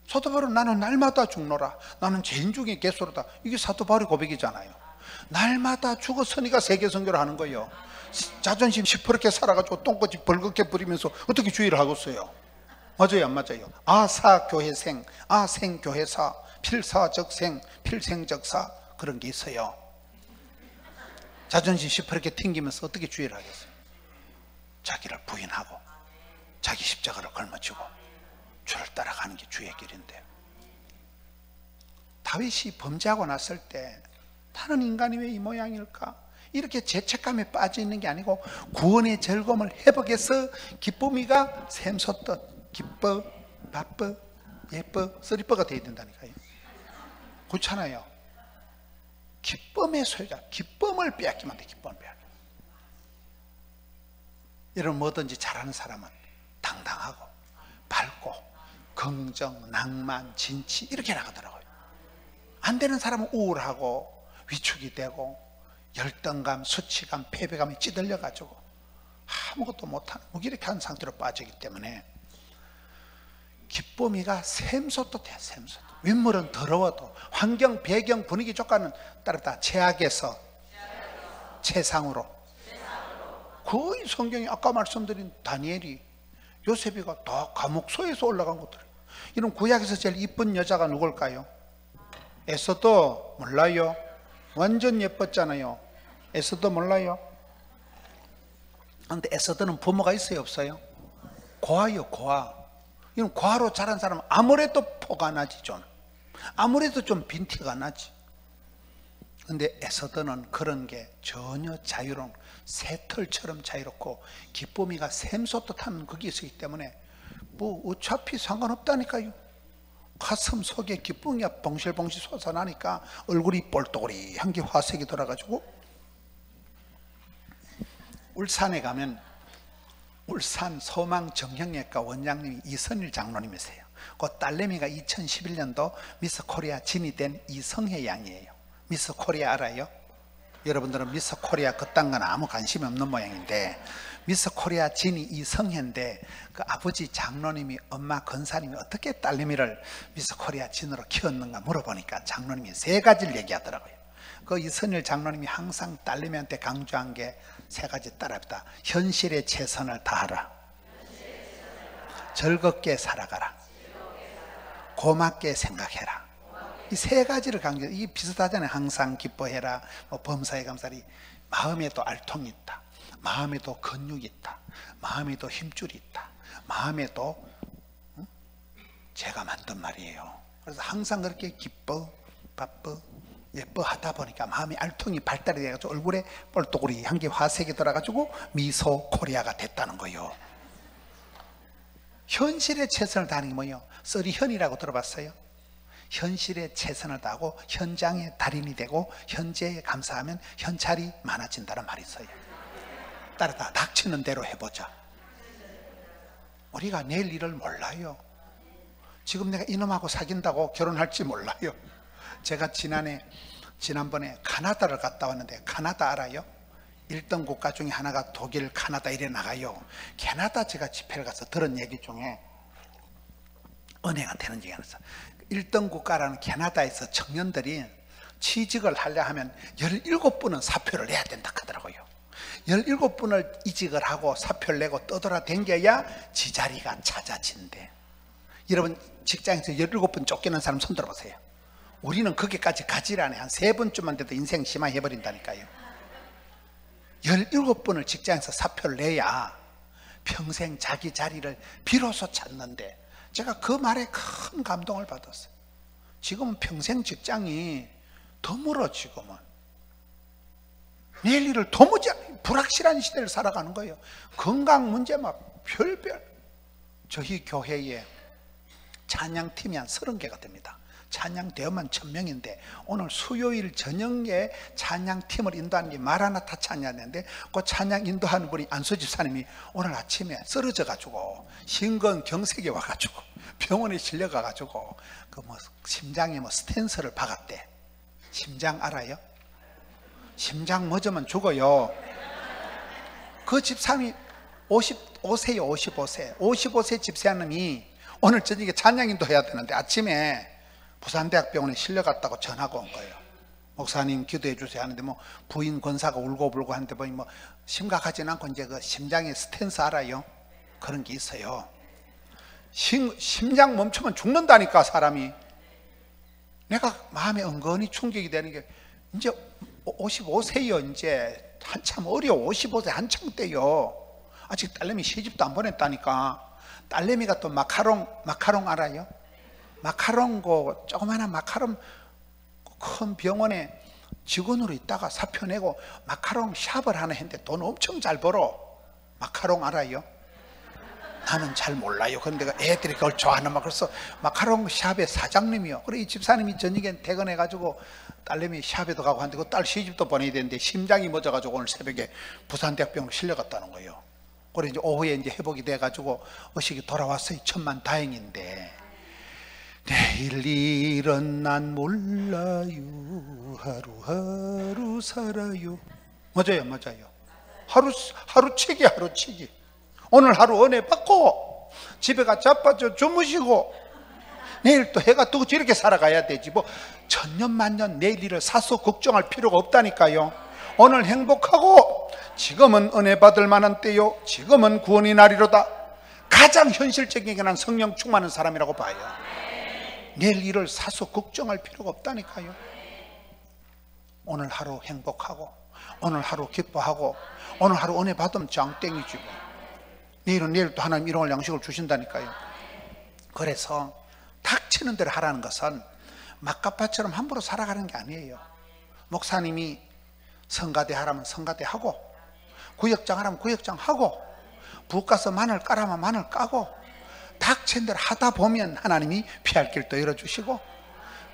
사도 바울은 나는 날마다 죽노라. 나는 죄인 중에 개소로다. 이게 사도 바울의 고백이잖아요. 날마다 죽었으니까 세계 선교를 하는 거예요. 자존심 시퍼렇게 살아가지고 똥꼬치 벌겋게 부리면서 어떻게 주의를 하겠어요? 맞아요, 안 맞아요? 아사 교회생, 아생 교회사, 필사적 생, 필생적 사 그런 게 있어요. 자존심 시퍼렇게 튕기면서 어떻게 주의를 하겠어요? 자기를 부인하고 자기 십자가를 걸머쥐고 주를 따라가는 게 주의 길인데 다윗이 범죄하고 났을 때 나는 인간이 왜 이 모양일까? 이렇게 죄책감에 빠져 있는 게 아니고 구원의 즐거움을 회복해서 기쁨이가 샘솟듯 기뻐, 바빠, 예뻐, 쓰리뻐가 되어야 된다니까요. 그렇잖아요. 기쁨의 소유자, 기쁨을 빼앗기면 돼, 기쁨을 빼앗기. 이런 뭐든지 잘하는 사람은 당당하고 밝고 긍정, 낭만, 진치 이렇게 나가더라고요. 안 되는 사람은 우울하고 위축이 되고 열등감, 수치감, 패배감이 찌들려 가지고 아무것도 못하는 무기력한 상태로 빠지기 때문에 기쁨이가 샘솟도 돼 샘솟 윗물은 더러워도 환경, 배경, 분위기 조건은 따르다 최악에서 최상으로. 거의 성경이 아까 말씀드린 다니엘이 요셉이가 다 감옥소에서 올라간 것들. 이런 구약에서 제일 이쁜 여자가 누굴까요? 에서도 몰라요. 완전 예뻤잖아요. 에서도 몰라요. 그런데 에서도는 부모가 있어요 없어요? 고아요 고아. 이런 과로 자란 사람은 아무래도 포가 나지 좀 아무래도 좀 빈티가 나지 근데 에서드는 그런 게 전혀 자유로운 새털처럼 자유롭고 기쁨이가 샘솟듯한 그게 있기 때문에 뭐 어차피 상관없다니까요 가슴 속에 기쁨이 봉실봉실 솟아나니까 얼굴이 볼또리한 게 화색이 돌아가지고 울산에 가면 울산 소망 정형외과 원장님이 이선일 장로님이세요. 그 딸내미가 2011년도 미스 코리아 진이 된 이성혜 양이에요. 미스 코리아 알아요? 여러분들은 미스 코리아 그딴 건 아무 관심이 없는 모양인데 미스 코리아 진이 이성혜인데 그 아버지 장로님이 엄마 건사님이 어떻게 딸내미를 미스 코리아 진으로 키웠는가 물어보니까 장로님이 세 가지를 얘기하더라고요. 그 이선일 장로님이 항상 딸내미한테 강조한 게 세 가지 따라합니다. 현실에 최선을 다하라. 즐겁게 살아가라. 고맙게 생각해라. 이 세 가지를 강조. 이게 비슷하잖아요. 항상 기뻐해라. 뭐 범사에 감사리. 마음에도 알통이 있다. 마음에도 근육이 있다. 마음에도 힘줄이 있다. 마음에도 응? 제가 만든 말이에요. 그래서 항상 그렇게 기뻐, 바빠, 예뻐하다 보니까 마음의 알통이 발달이 돼가지고 얼굴에 뻘떡구리 향기 화색이 들어가지고 미소 코리아가 됐다는 거예요. 현실에 최선을 다하는 게 뭐예요? 써리현이라고 들어봤어요? 현실에 최선을 다하고 현장의 달인이 되고 현재에 감사하면 현찰이 많아진다는 말이 있어요. 따라다 닥치는 대로 해보자. 우리가 내일 일을 몰라요. 지금 내가 이놈하고 사귄다고 결혼할지 몰라요. 제가 지난해 지난번에 카나다를 갔다 왔는데 카나다 알아요? 1등 국가 중에 하나가 독일, 카나다 이래 나가요. 캐나다 제가 집회를 가서 들은 얘기 중에 되는 얘기 하나 있어. 1등 국가라는 캐나다에서 청년들이 취직을 하려 하면 17분은 사표를 내야 된다 하더라고요. 17분을 이직을 하고 사표를 내고 떠돌아 댕겨야 지자리가 찾아진대. 여러분 직장에서 17분 쫓기는 사람 손 들어보세요. 우리는 거기까지 가지 않아요. 한 세 번쯤만 돼도 인생 심화해버린다니까요. 17번을 직장에서 사표를 내야 평생 자기 자리를 비로소 찾는데 제가 그 말에 큰 감동을 받았어요. 지금은 평생 직장이 드물어 지금은. 내일 일을 도무지 불확실한 시대를 살아가는 거예요. 건강 문제 막 별별. 저희 교회에 찬양팀이 한 30개가 됩니다. 찬양 대여만 천명인데 오늘 수요일 저녁에 찬양팀을 인도하는 게 마라나타 찬양인데 그 찬양 인도하는 분이 안수 집사님이 오늘 아침에 쓰러져 가지고 심근 경색이 와 가지고 병원에 실려 가 가지고 그 뭐 심장에 뭐 스텐스를 박았대. 심장 알아요? 심장 멎으면 죽어요. 그 집사님이 55세요, 55세. 55세 집사님이 오늘 저녁에 찬양인도 해야 되는데 아침에 부산대학병원에 실려갔다고 전화가 온 거예요. 목사님 기도해 주세요 하는데 뭐 부인 권사가 울고 불고 하는데 뭐 심각하진 않고 이제 그 심장에 스텐스 알아요? 그런 게 있어요. 심, 심장 멈추면 죽는다니까 사람이. 내가 마음에 은근히 충격이 되는 게 이제 55세요 이제 한참 어려 55세 한참 때요. 아직 딸내미 시집도 안 보냈다니까. 딸내미가 또 마카롱 마카롱 알아요? 마카롱 고 조그마한 마카롱 큰 병원에 직원으로 있다가 사표 내고 마카롱 샵을 하나 했는데 돈 엄청 잘 벌어. 마카롱 알아요? 나는 잘 몰라요. 그런데 애들이 그걸 좋아하는 막 그래서 마카롱 샵의 사장님이요. 그래 이 집사님이 저녁에 퇴근해가지고 딸내미 샵에도 가고 하는데 그 딸 시집도 보내야 되는데 심장이 멎어가지고 오늘 새벽에 부산대학병원 실려갔다는 거예요. 그래 이제 오후에 이제 회복이 돼가지고 의식이 돌아왔어요. 천만 다행인데 내일 일은 난 몰라요. 하루하루 살아요. 맞아요, 맞아요. 하루 하루치기 하루치기. 오늘 하루 은혜 받고 집에 가 자빠져 주무시고 내일 또 해가 뜨고 이렇게 살아가야 되지 뭐 천년 만년 내일 일을 사서 걱정할 필요가 없다니까요 오늘 행복하고 지금은 은혜 받을 만한 때요 지금은 구원이 날이로다 가장 현실적인 게 난 성령 충만한 사람이라고 봐요 내일 일을 사서 걱정할 필요가 없다니까요 오늘 하루 행복하고 오늘 하루 기뻐하고 오늘 하루 은혜 받으면 장땡이지 뭐. 내일은 내일 또 하나님 일용할 양식을 주신다니까요. 그래서 닥치는 대로 하라는 것은 막가파처럼 함부로 살아가는 게 아니에요. 목사님이 성가대 하라면 성가대 하고 구역장 하라면 구역장 하고 부 가서 마늘 까라면 마늘 까고 닥친 대로 하다 보면 하나님이 피할 길도 열어주시고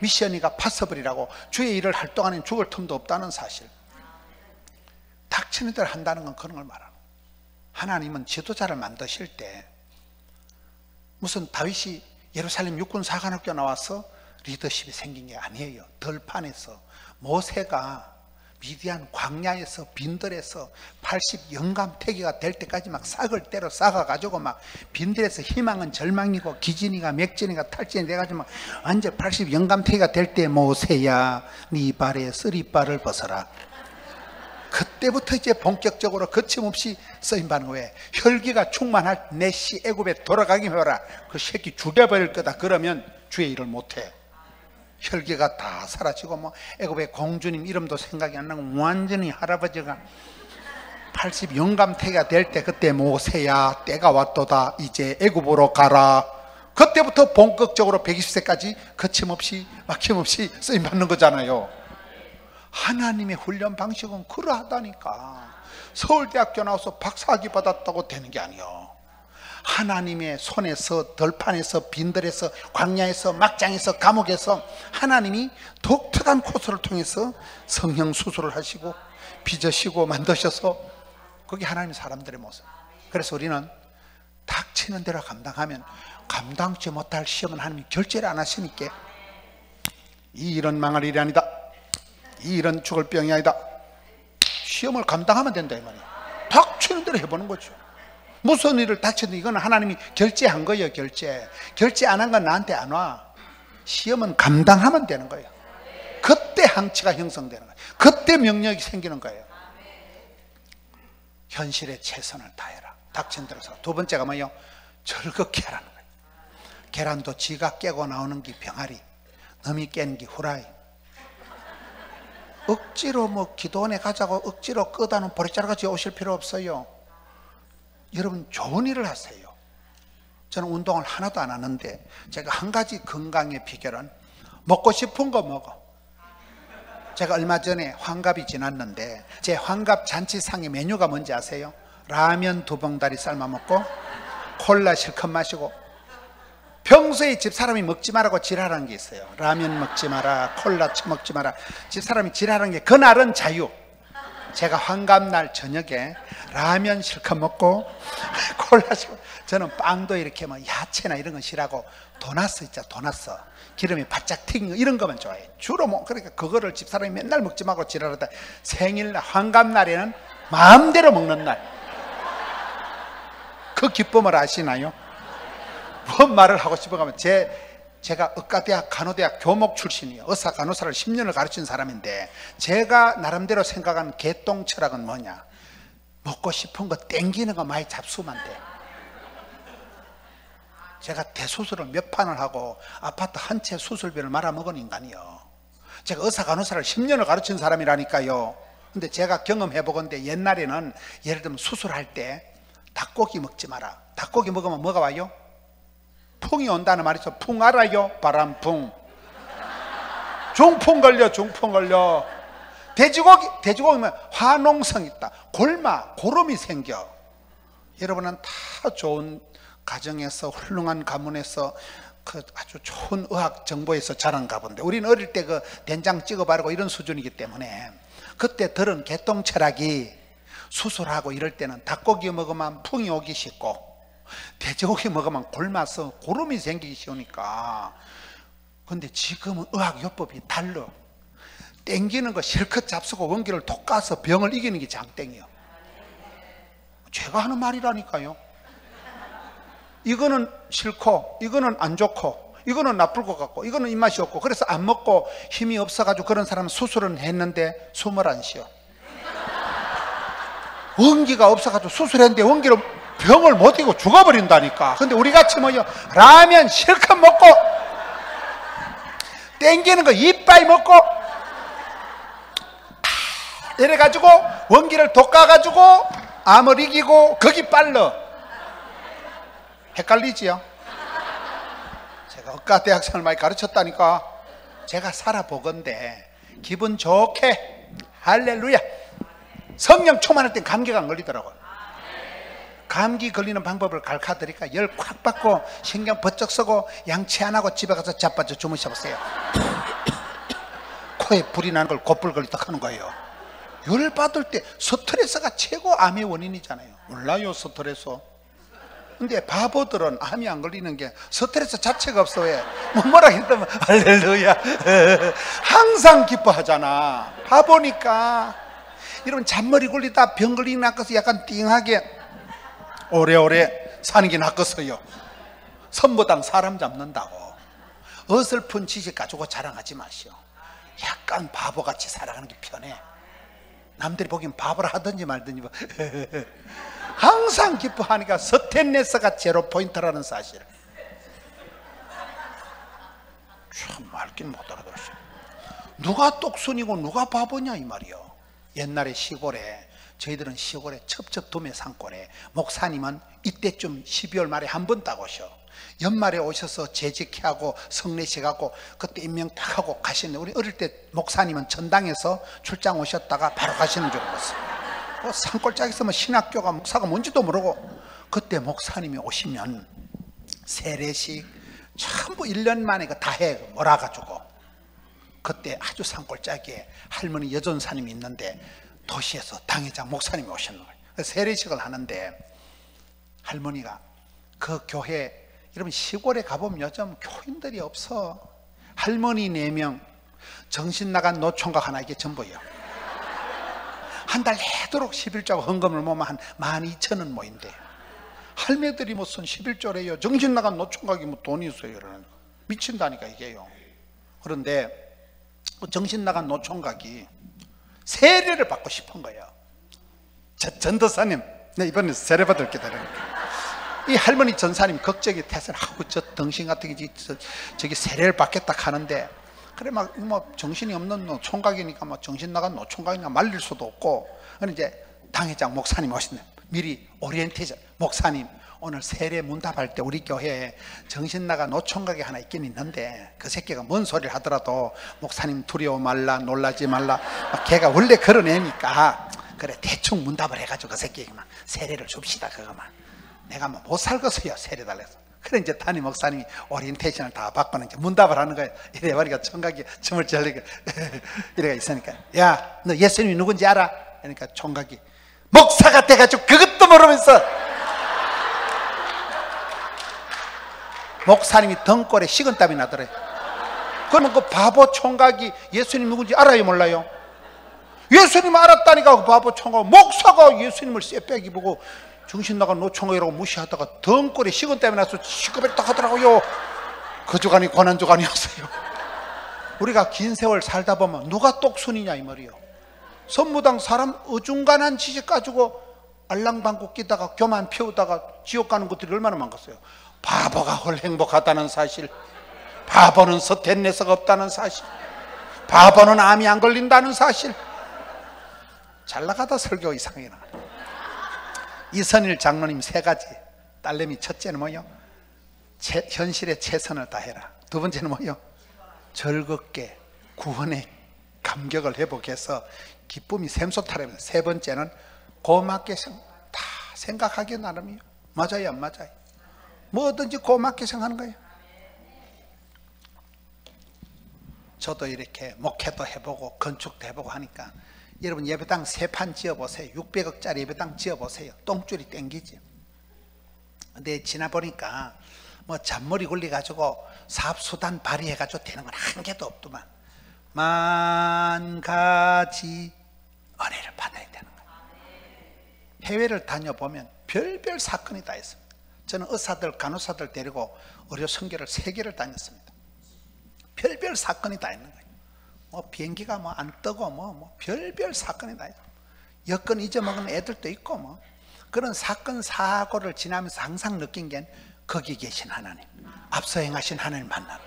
미션이가 파서블이라고 주의 일을 할 동안엔 죽을 틈도 없다는 사실 닥치는 대로 한다는 건 그런 걸 말하는 하나님은 지도자를 만드실 때 무슨 다윗이 예루살렘 육군 사관학교 나와서 리더십이 생긴 게 아니에요. 덜판에서 모세가 미디안 광야에서 빈들에서 80 영감태기가 될 때까지 막 싹을 때려 싹아가지고 막 빈들에서 희망은 절망이고 기진이가 맥진이가 탈진이 돼가지고 막 완전 80 영감태기가 될 때 모세야 네 발에 쓰리발을 벗어라 그때부터 이제 본격적으로 거침없이 쓰임 받는 거예요. 혈기가 충만할 내시 애굽에 돌아가기 해라. 그 새끼 죽여버릴 거다. 그러면 주의 일을 못해. 혈기가 다 사라지고 뭐 애굽의 공주님 이름도 생각이 안 나고 완전히 할아버지가 80 영감태가 될 때 그때 모세야 때가 왔도다 이제 애굽으로 가라 그때부터 본격적으로 120세까지 거침없이 막힘없이 쓰임 받는 거잖아요 하나님의 훈련 방식은 그러하다니까. 서울대학교 나와서 박사학위 받았다고 되는 게 아니요. 하나님의 손에서 덜판에서 빈들에서 광야에서 막장에서 감옥에서 하나님이 독특한 코스를 통해서 성형 수술을 하시고 빚으시고 만드셔서 그게 하나님 사람들의 모습. 그래서 우리는 닥치는 대로 감당하면 감당치 못할 시험은 하나님이 결제를 안 하시니까 이 일은 망할 일이 아니다. 이 일은 죽을 병이 아니다. 시험을 감당하면 된다 이 말이야. 닥치는 대로 해보는 거죠. 무슨 일을 닥쳐도 이건 하나님이 결제한 거예요, 결제. 결제 안 한 건 나한테 안 와. 시험은 감당하면 되는 거예요. 그때 항치가 형성되는 거예요. 그때 명령이 생기는 거예요. 현실에 최선을 다해라. 닥친 대로 두 번째가 뭐요? 즐겁게 하라는 거예요. 계란도 지가 깨고 나오는 게 병아리, 넘이 깨는 게 후라이. 억지로 뭐 기도원에 가자고 억지로 끄다는 보리자루같이 오실 필요 없어요. 여러분 좋은 일을 하세요. 저는 운동을 하나도 안 하는데 제가 한 가지 건강의 비결은 먹고 싶은 거 먹어. 제가 얼마 전에 환갑이 지났는데 제 환갑 잔치상의 메뉴가 뭔지 아세요? 라면 두 봉다리 삶아 먹고 콜라 실컷 마시고 평소에 집사람이 먹지 말라고 지랄하는 게 있어요. 라면 먹지 마라, 콜라 처먹지 마라. 집사람이 지랄하는 게 그날은 자유. 제가 환갑날 저녁에 라면 실컷 먹고 콜라 실 저는 빵도 이렇게 뭐 야채나 이런 거 싫어하고 도나스 있죠 도나스 기름이 바짝 튀긴 거 이런 거만 좋아해 주로 뭐 그러니까 그거를 집사람이 맨날 먹지 말고 지랄하다. 생일날 환갑날에는 마음대로 먹는 날. 그 기쁨을 아시나요? 뭔 말을 하고 싶어 가면 제 제가 의과대학 간호대학 교목 출신이에요. 의사 간호사를 10년을 가르친 사람인데 제가 나름대로 생각하는 개똥 철학은 뭐냐? 먹고 싶은 거 땡기는 거 많이 잡수면 돼. 제가 대수술을 몇 판을 하고 아파트 한 채 수술비를 말아먹은 인간이요. 제가 의사 간호사를 10년을 가르친 사람이라니까요. 근데 제가 경험해 보건데 옛날에는 예를 들면 수술할 때 닭고기 먹지 마라. 닭고기 먹으면 뭐가 와요? 풍이 온다는 말이죠. 풍 알아요? 바람풍. 중풍 걸려, 중풍 걸려. 돼지고기, 돼지고기면 화농성 있다. 골마, 고름이 생겨. 여러분은 다 좋은 가정에서 훌륭한 가문에서 그 아주 좋은 의학 정보에서 자란 가 본데 우리는 어릴 때 그 된장 찍어 바르고 이런 수준이기 때문에 그때 들은 개똥 철학이 수술하고 이럴 때는 닭고기 먹으면 풍이 오기 쉽고 돼지고기 먹으면 골마서 고름이 생기기 쉬우니까. 근데 지금은 의학요법이 달라. 땡기는 거 실컷 잡수고 원기를 톡 까서 병을 이기는 게 장땡이요. 제가 하는 말이라니까요. 이거는 싫고 이거는 안 좋고 이거는 나쁠 것 같고 이거는 입맛이 없고 그래서 안 먹고 힘이 없어가지고 그런 사람은 수술은 했는데 숨을 안 쉬어 원기가 없어가지고 수술했는데 원기를 병을 못 이기고 죽어버린다니까. 근데 우리 같이 뭐요? 라면 실컷 먹고 땡기는 거 이빨 먹고 이래가지고 원기를 돋가가지고 암을 이기고 거기 빨러. 헷갈리지요? 제가 억가 대학생을 많이 가르쳤다니까. 제가 살아보건데 기분 좋게. 할렐루야. 성령 충만할 땐 감기가 안 걸리더라고요 감기 걸리는 방법을 드릴까? 열 콱 받고 신경 번쩍 쓰고 양치 안 하고 집에 가서 자빠져 주무셔 보세요. 코에 불이 나는 걸 곧불 걸리다 하는 거예요. 열 받을 때 스트레스가 최고 암의 원인이잖아요. 몰라요, 스트레스. 근데 바보들은 암이 안 걸리는 게 스트레스 자체가 없어 왜? 뭐 뭐라 했더면 할렐루야 항상 기뻐하잖아 바보니까 이런 잔머리 굴리다 병 걸리는 나서 약간 띵하게 오래오래 사는 게 낫겠어요. 선보당 사람 잡는다고. 어설픈 지식 가지고 자랑하지 마시오. 약간 바보같이 살아가는 게 편해. 남들이 보기엔 바보라 하든지 말든지. 뭐. 항상 기뻐하니까 스트레스가 제로 포인트라는 사실. 참 말귀 못 알아들었어요. 누가 똑순이고 누가 바보냐 이 말이요. 옛날에 시골에 저희들은 시골에 첩첩도매 산골에 목사님은 이때쯤 12월 말에 한 번 딱 오셔. 연말에 오셔서 재직하고 성례식 하고 그때 임명 딱 하고 가시는 우리 어릴 때 목사님은 전당에서 출장 오셨다가 바로 가시는 줄 알았어요. 뭐 산골짜기서 뭐 신학교가 목사가 뭔지도 모르고 그때 목사님이 오시면 세례식 전부 1년 만에 그 다해 몰아가지고 그때 아주 산골짜기에 할머니 여전사님이 있는데 도시에서 당회장 목사님이 오셨는 거예요. 세례식을 하는데 할머니가 그 교회 여러분 시골에 가보면 요즘 교인들이 없어. 할머니 4명 정신 나간 노총각 하나 이게 전부예요. 한 달 내도록 11조하고 헌금을 모으면 한 12,000원 모인대. 할매들이 무슨 11조래요? 정신 나간 노총각이 뭐 돈이 있어요? 이러는 미친다니까 이게요. 그런데 그 정신 나간 노총각이 세례를 받고 싶은 거예요. 저 전도사님 네, 이번에 세례 받을 기다려요 이 할머니 전도사님 걱정이 태산을 하고 저 등신 같은 게 저, 저기 세례를 받겠다 하는데 그래 막 뭐 정신이 없는 노 총각이니까 뭐 정신 나간 노총각이니까 말릴 수도 없고 그래 이제 당회장 목사님 오신네. 미리 오리엔테이션 목사님 오늘 세례 문답할 때 우리 교회에 정신 나간 노총각이 하나 있긴 있는데 그 새끼가 뭔 소리를 하더라도 목사님 두려워 말라 놀라지 말라. 막 걔가 원래 그런 애니까. 그래 대충 문답을 해가지고 그 새끼에게만 세례를 줍시다 그거만. 내가 뭐 못 살겠어요 세례 달래서. 그래 이제 담임 목사님이 오리엔테이션을 다 받고는 이제 문답을 하는 거예요. 이래 버리니까 총각이 춤을 잘리고 이래가 있으니까. 야 너 예수님이 누군지 알아? 그러니까 총각이 목사가 돼가지고 그것도 모르면서 목사님이 등골에 식은땀이 나더래. 그러면 그 바보 총각이 예수님 누군지 알아요 몰라요? 예수님 알았다니까 그 바보 총각 목사가 예수님을 쇠빼기 보고 정신 나간 노총각이라고 무시하다가 덩골에 식은땀이 나서 시급했다 하더라고요. 그 주간이 고난주간이었어요? 우리가 긴 세월 살다 보면 누가 똑순이냐 이 말이요. 선무당 사람 어중간한 지식 가지고 알랑방구 끼다가 교만 피우다가 지옥 가는 것들이 얼마나 많겠어요 바보가 홀 행복하다는 사실 바보는 서텐내서가 없다는 사실 바보는 암이 안 걸린다는 사실. 잘 나가다 설교 이상하게 나가 이선일 장로님 세 가지. 딸내미 첫째는 뭐요? 채, 현실에 최선을 다해라. 두 번째는 뭐요? 즐겁게 구원의 감격을 회복해서 기쁨이 샘솟하려면 세 번째는 고맙게 다 생각하기 나름이요. 맞아요 안 맞아요 뭐든지 고맙게 생각하는 거예요. 저도 이렇게 목회도 해보고 건축도 해보고 하니까 여러분 예배당 세 판 지어보세요. 600억짜리 예배당 지어보세요. 똥줄이 땡기지. 근데 지나보니까 뭐 잔머리 굴려가지고 사업수단 발휘해가지고 되는 건 한 개도 없더만. 만 가지 은혜를 받아야 되는 거예요. 해외를 다녀보면 별별 사건이 다 있습니다 저는 의사들 간호사들 데리고 의료 선교를 세 개를 다녔습니다. 별별 사건이 다 있는 거예요. 뭐 비행기가 뭐 안 뜨고 뭐, 뭐 별별 사건이 다 있어 여권 잊어먹은 애들도 있고 뭐 그런 사건 사고를 지나면서 항상 느낀 게 거기 계신 하나님 앞서 행하신 하나님 만나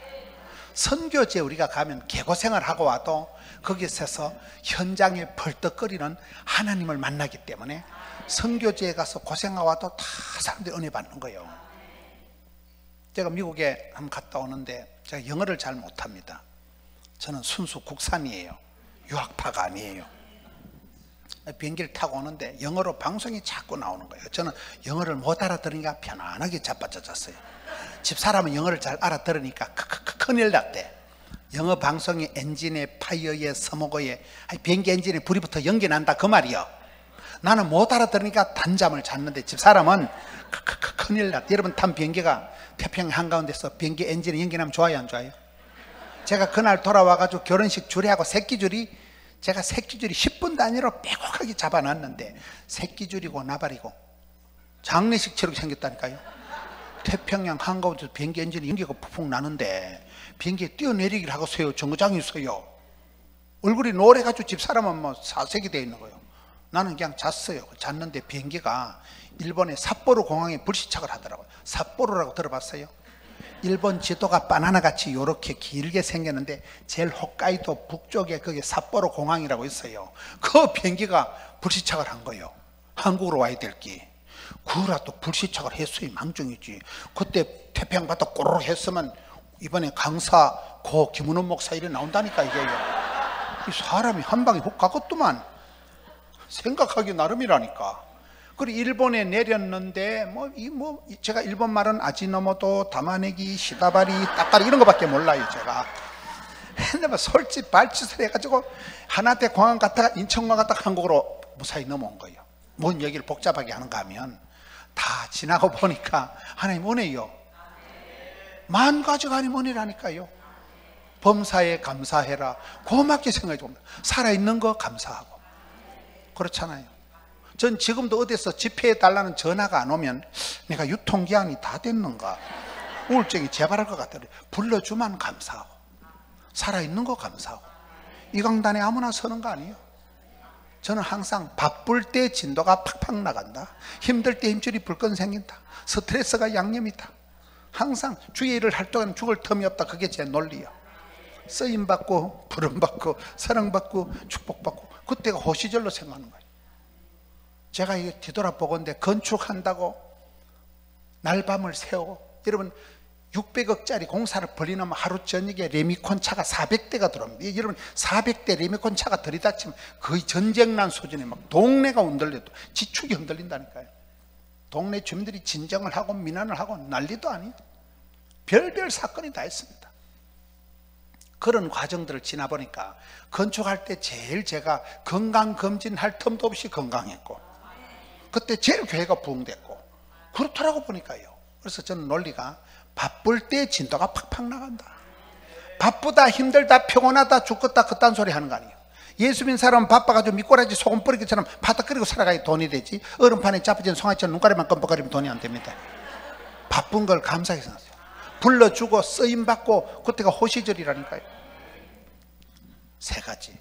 선교제 우리가 가면 개고생을 하고 와도 거기서 현장에 벌떡거리는 하나님을 만나기 때문에 선교제에 가서 고생하고 와도 다 사람들이 은혜 받는 거예요. 제가 미국에 한번 갔다 오는데 제가 영어를 잘 못합니다. 저는 순수 국산이에요. 유학파가 아니에요. 비행기를 타고 오는데 영어로 방송이 자꾸 나오는 거예요. 저는 영어를 못 알아들으니까 편안하게 자빠졌어요. 집사람은 영어를 잘 알아들으니까 큰일 났대. 영어 방송이 엔진에 파이어에 서먹어에 비행기 엔진에 불이 붙어 연기 난다. 그 말이요 나는 못 알아들으니까 단잠을 잤는데 집사람은 큰일 났대 여러분 탄 비행기가 태평양 한가운데서 비행기 엔진에 연기 나면 좋아요 안 좋아요? 제가 그날 돌아와가지고 결혼식 줄이하고 새끼줄이 제가 새끼줄이 10분 단위로 빼곡하게 잡아놨는데 새끼줄이고 나발이고 장례식 치르게 생겼다니까요. 태평양 한가운데서 비행기 엔진이 연기가 푹푹 나는데 비행기에 뛰어내리기를 하고 서요. 정거장이 있어요. 얼굴이 노래가지고 집사람은 뭐 사색이 돼 있는 거예요 나는 그냥 잤어요 잤는데 비행기가 일본의 삿포로 공항에 불시착을 하더라고요 삿포로라고 들어봤어요 일본 지도가 바나나 같이 이렇게 길게 생겼는데 제일 홋카이도 북쪽에 거기 삿포로 공항이라고 있어요. 그 비행기가 불시착을 한 거예요. 한국으로 와야 될 게. 그라도 불시착을 했어요. 망정이지. 그때 태평양 바다 꼬르륵 했으면 이번에 강사 고 김은원 목사 일이 나온다니까 이게요. 이 사람이 한 방에 훅 가겠더만 생각하기 나름이라니까. 그리고 일본에 내렸는데 뭐이뭐 제가 일본 말은 아지노모토, 다마네기, 시다바리, 따까리 이런 거밖에 몰라요 제가. 근데 뭐 솔짓 발짓을 해가지고 하나대 공항 갔다가 인천공항 갔다가 한국으로 무사히 넘어온 거예요. 뭔 얘기를 복잡하게 하는가 하면 다 지나고 보니까 하나님 은혜요. 만 가지가 아니면 은혜라니까요. 범사에 감사해라. 고맙게 생각해 봅니다. 살아있는 거 감사하고. 그렇잖아요. 전 지금도 어디서 집회해 달라는 전화가 안 오면 내가 유통기한이 다 됐는가? 우울증이 재발할 것 같더니 불러주면 감사하고 살아있는 거 감사하고. 이 강단에 아무나 서는 거 아니에요. 저는 항상 바쁠 때 진도가 팍팍 나간다. 힘들 때 힘줄이 불끈 생긴다. 스트레스가 양념이다. 항상 주의 일을 할 동안 죽을 틈이 없다. 그게 제 논리요. 쓰임받고 부름받고 사랑받고 축복받고 그때가 호시절로 생각하는 거예요 제가 이 뒤돌아보건데 건축한다고 날밤을 새우고 여러분 600억짜리 공사를 벌리면 하루 저녁에 레미콘 차가 400대가 들어옵니다. 여러분 400대 레미콘 차가 들이닥치면 거의 전쟁난 수준에 막 동네가 흔들려도 지축이 흔들린다니까요. 동네 주민들이 진정을 하고 민원을 하고 난리도 아니에요. 별별 사건이 다 있습니다. 그런 과정들을 지나보니까 건축할 때 제일 제가 건강검진할 틈도 없이 건강했고 그때 제일 교회가 부흥됐고 그렇더라고 보니까요. 그래서 저는 논리가 바쁠 때 진도가 팍팍 나간다. 바쁘다, 힘들다, 피곤하다, 죽겠다 그딴 소리 하는 거 아니에요. 예수 믿는 사람은 바빠가지고 미꾸라지 소금 뿌리기처럼 바닥 끓이고 살아가야 돈이 되지 얼음판에 잡혀진 송아지처럼 눈가리만 껌뻑거리면 돈이 안 됩니다. 바쁜 걸 감사하게 생각하세요. 불러주고 쓰임받고 그때가 호시절이라니까요. 세 가지.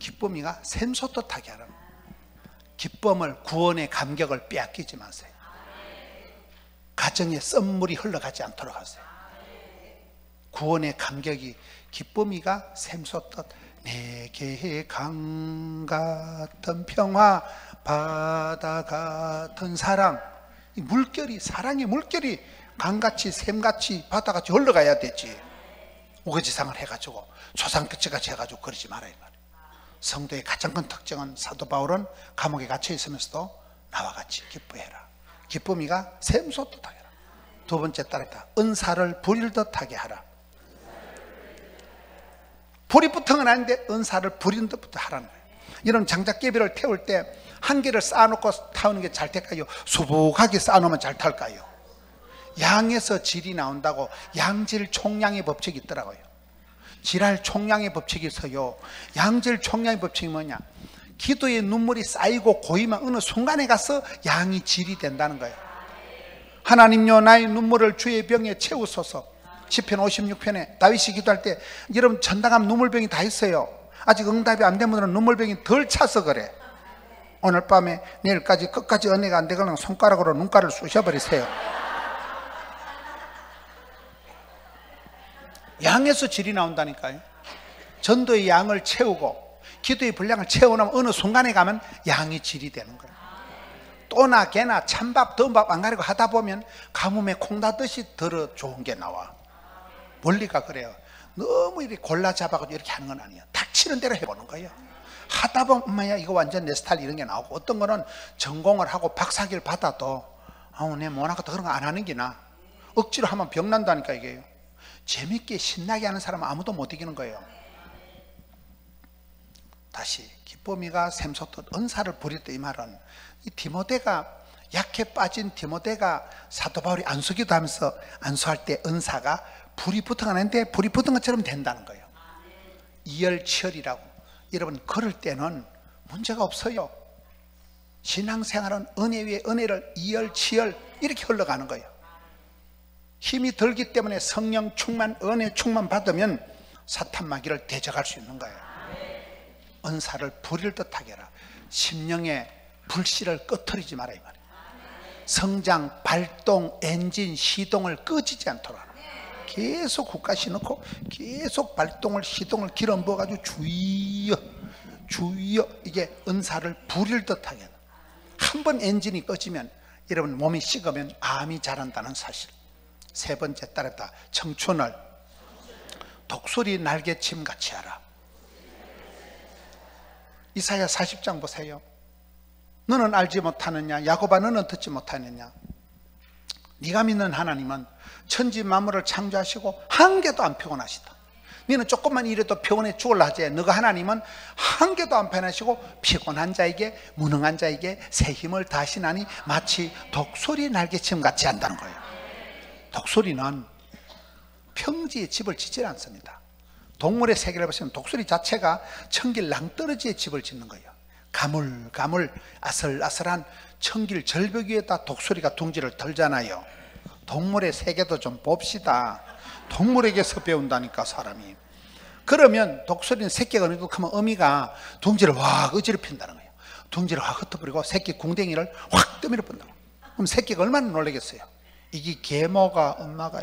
기쁨이가 샘솟듯하게 하는 기쁨을 구원의 감격을 빼앗기지 마세요. 가정에 썸물이 흘러가지 않도록 하세요. 구원의 감격이 기쁨이가 샘솟듯 내게 강 같은 평화 바다 같은 사랑 물결이 사랑의 물결이 강같이 샘같이 바다같이 흘러가야 되지 우거지상을 해가지고 초상끝까지 해가지고 그러지 말아야 말이에요 성도의 가장 큰 특징은 사도 바울은 감옥에 갇혀 있으면서도 나와 같이 기뻐해라. 기쁨이가 샘솟듯 하게 하라. 두 번째 따르다. 은사를 부릴 듯하게 하라. 불이 붙은 건 아닌데 은사를 부린 듯부터 하라는 거예요. 이런 장작개비를 태울 때 한 개를 쌓아놓고 타는 게 잘 될까요? 수북하게 쌓아놓으면 잘 탈까요? 양에서 질이 나온다고 양질 총량의 법칙이 있더라고요. 지랄 총량의 법칙이 있어요. 양질 총량의 법칙이 뭐냐? 기도에 눈물이 쌓이고 고이면 어느 순간에 가서 양이 질이 된다는 거예요. 하나님요 나의 눈물을 주의 병에 채우소서. 10편 56편에 다윗이 기도할 때 여러분 전당함 눈물병이 다 있어요. 아직 응답이 안 된 분들은 눈물병이 덜 차서 그래. 오늘 밤에 내일까지 끝까지 은혜가 안 되거나 손가락으로 눈가를 쑤셔버리세요. 양에서 질이 나온다니까요. 전도의 양을 채우고 기도의 분량을 채워놓으면 어느 순간에 가면 양이 질이 되는 거예요. 또나 개나 찬밥, 더운밥 안 가리고 하다 보면 가뭄에 콩다듯이 들어 좋은 게 나와. 원리가 그래요. 너무 이렇게 골라 잡아가지고 이렇게 하는 건 아니에요. 닥치는 대로 해보는 거예요. 하다 보면 엄마야 이거 완전 내 스타일 이런 게 나오고 어떤 거는 전공을 하고 박사기를 받아도 아우 내 못하겠다 그런 거 안 하는 게 나. 억지로 하면 병 난다니까 이게요. 재밌게 신나게 하는 사람은 아무도 못 이기는 거예요. 다시 기쁨이가 샘솟듯 은사를 부렸다 이 말은 이 디모데가 약해 빠진 디모데가 사도 바울이 안수기도 하면서 안수할 때 은사가 불이 붙어가는데 불이 붙은 것처럼 된다는 거예요. 이열치열이라고 여러분 그럴 때는 문제가 없어요. 신앙생활은 은혜 위에 은혜를 이열치열 이렇게 흘러가는 거예요. 힘이 들기 때문에 성령 충만, 은혜 충만 받으면 사탄 마귀를 대적할 수 있는 거예요. 은사를 부릴 듯하게 해라. 심령의 불씨를 꺼트리지 마라 이 말이에요. 성장, 발동, 엔진, 시동을 꺼지지 않도록 하라. 계속 국가시 넣고 계속 발동을 시동을 기름 부어가지고 주여 주여 이게 은사를 부릴 듯하게 한 번 엔진이 꺼지면 여러분 몸이 식으면 암이 자란다는 사실 세 번째 따르다 청춘을 독수리 날개침 같이 하라 이사야 40장 보세요 너는 알지 못하느냐? 야고바 너는 듣지 못하느냐? 네가 믿는 하나님은 천지 만물을 창조하시고 한 개도 안 피곤하시다. 너는 조금만 일해도 피곤해 죽을라 하지. 너가 하나님은 한 개도 안 피곤하시고 피곤한 자에게 무능한 자에게 새 힘을 다시나니 마치 독소리 날개침 같이 한다는 거예요. 독소리는 평지에 집을 짓질 않습니다. 동물의 세계를 보시면 독수리 자체가 청길 낭떠러지에 집을 짓는 거예요. 가물가물 아슬아슬한 청길 절벽 위에다 독수리가 둥지를 털잖아요. 동물의 세계도 좀 봅시다. 동물에게서 배운다니까 사람이. 그러면 독수리는 새끼가 어느 정도 크면 어미가 둥지를 확 어지럽힌다는 거예요. 둥지를 확 흩어버리고 새끼 궁뎅이를 확 떠밀어 본다. 그럼 새끼가 얼마나 놀라겠어요? 이게 계모가 엄마가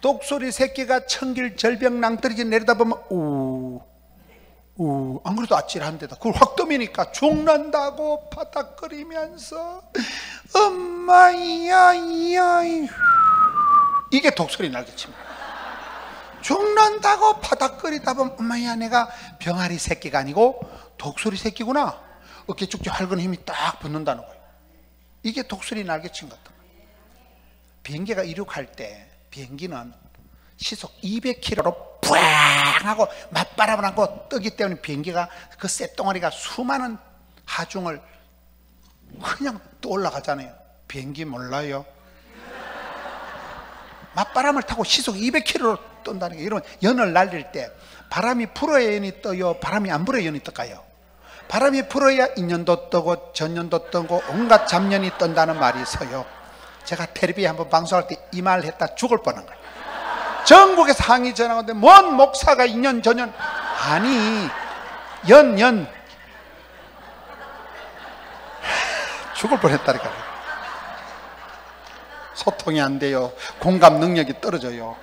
독수리 새끼가 청길 절벽 낭떠러지 내려다보면 우 우, 안 그래도 아찔한데다. 그걸 확 떠미니까 죽는다고 바닥거리면서 엄마야 이야 이게 독소리 날겠지만 죽는다고 바닥거리다 보면 엄마야 내가 병아리 새끼가 아니고 독소리 새끼구나. 어깨 쭉쭉 할건 힘이 딱 붙는다는 거예요 이게 독소리 날개친 것 같은 거예요 비행기가 이륙할 때 비행기는 시속 200km로 푸앙 하고 맞바람을 안고 뜨기 때문에 비행기가 그 쇳덩어리가 수많은 하중을 그냥 또 올라가잖아요. 비행기 몰라요? 맞바람을 타고 시속 200km로 뜬다는 게 이런 연을 날릴 때 바람이 불어야 연이 떠요? 바람이 안 불어야 연이 떠가요? 바람이 불어야 인년도 뜨고 전년도 뜨고 온갖 잡년이 뜬다는 말이 있어요 제가 텔레비에 한번 방송할 때 이말 했다 죽을 뻔한 거예요. 전국에서 항의 전화하는데 뭔 목사가 2년 전년 아니 연연. 죽을 뻔했다니까. 소통이 안 돼요. 공감 능력이 떨어져요.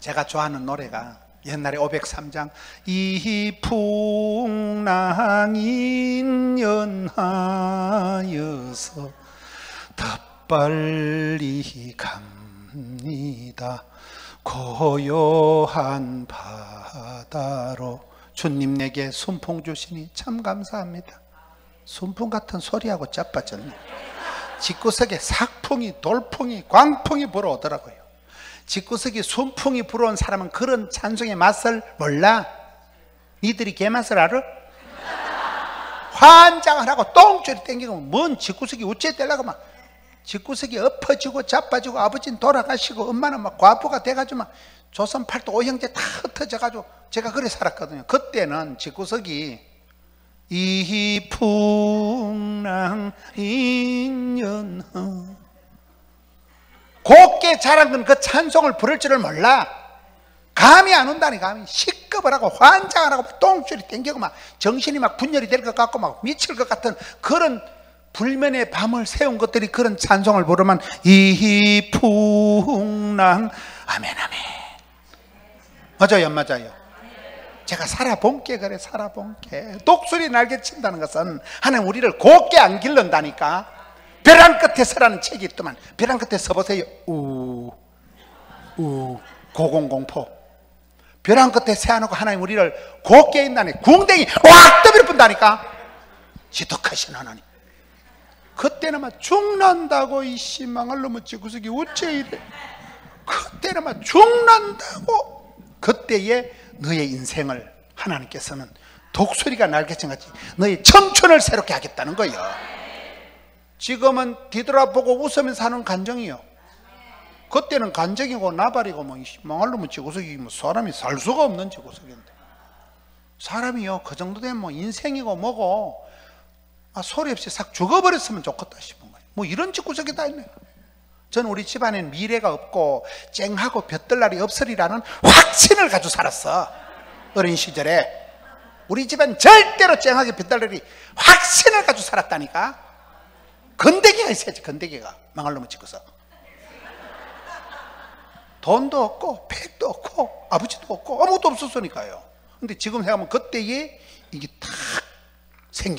제가 좋아하는 노래가 옛날에 503장. 이 풍랑인 연하여서 덧빨리 갑니다. 고요한 바다로 주님 내게 순풍 주시니 참 감사합니다. 순풍 같은 소리하고 짜빠졌네. 집구석에 삭풍이 돌풍이 광풍이 불어오더라고요 집구석에 순풍이 불어온 사람은 그런 찬송의 맛을 몰라 니들이 개맛을 알아? 환장을 하고 똥줄이 땡기고 뭔 집구석이 우째 떼려고 막 집구석이 엎어지고 자빠지고 아버지는 돌아가시고 엄마는 막 과부가 돼가지고 막 조선 팔도 오형제 다 흩어져가지고 제가 그래 살았거든요 그때는 집구석이 이 풍랑 인연허 곱게 자란 건 그 찬송을 부를 줄을 몰라. 감이 안 온다니 감이. 시급을 하고 환장을 하고 똥줄이 땡기고 막 정신이 막 분열이 될 것 같고 막 미칠 것 같은 그런 불면의 밤을 세운 것들이 그런 찬송을 부르면 이풍랑 아멘 아멘. 맞아요 안 맞아요? 제가 살아본 게 그래 살아본 게. 독수리 날개 친다는 것은 하나님 우리를 곱게 안 길른다니까 벼랑 끝에 서라는 책이 있더만. 벼랑 끝에 서보세요. 우, 우, 고공공포. 벼랑 끝에 세워놓고 하나님 우리를 곱게 있다니. 궁뎅이 확 떠밀어 분다니까. 지독하신 하나님. 그때는 막 죽는다고 이 희망을 넘었지. 구석이 어째 이래 그때는 막 죽는다고. 그때에 너의 인생을 하나님께서는 독수리가 날개쳐같이 너의 청춘을 새롭게 하겠다는 거예요 지금은 뒤돌아보고 웃으면서 사는 간정이요 그때는 간정이고 나발이고 뭐 망할 놈은 지구석이 뭐 사람이 살 수가 없는 지구석인데 사람이요 그 정도 되면 뭐 인생이고 뭐고 아, 소리 없이 싹 죽어버렸으면 좋겠다 싶은 거예요. 뭐 이런 집구석이 다 있네요. 저는 우리 집안에는 미래가 없고 쨍하고 볕들 날이 없으리라는 확신을 가지고 살았어. 어린 시절에. 우리 집안 절대로 쨍하게 볕들 날이 확신을 가지고 살았다니까. 건데기가 있어야지, 건데기가. 망할 놈을 찍어서. 돈도 없고, 팩도 없고, 아버지도 없고, 아무것도 없었으니까요. 근데 지금 생각하면 그때에 이게 탁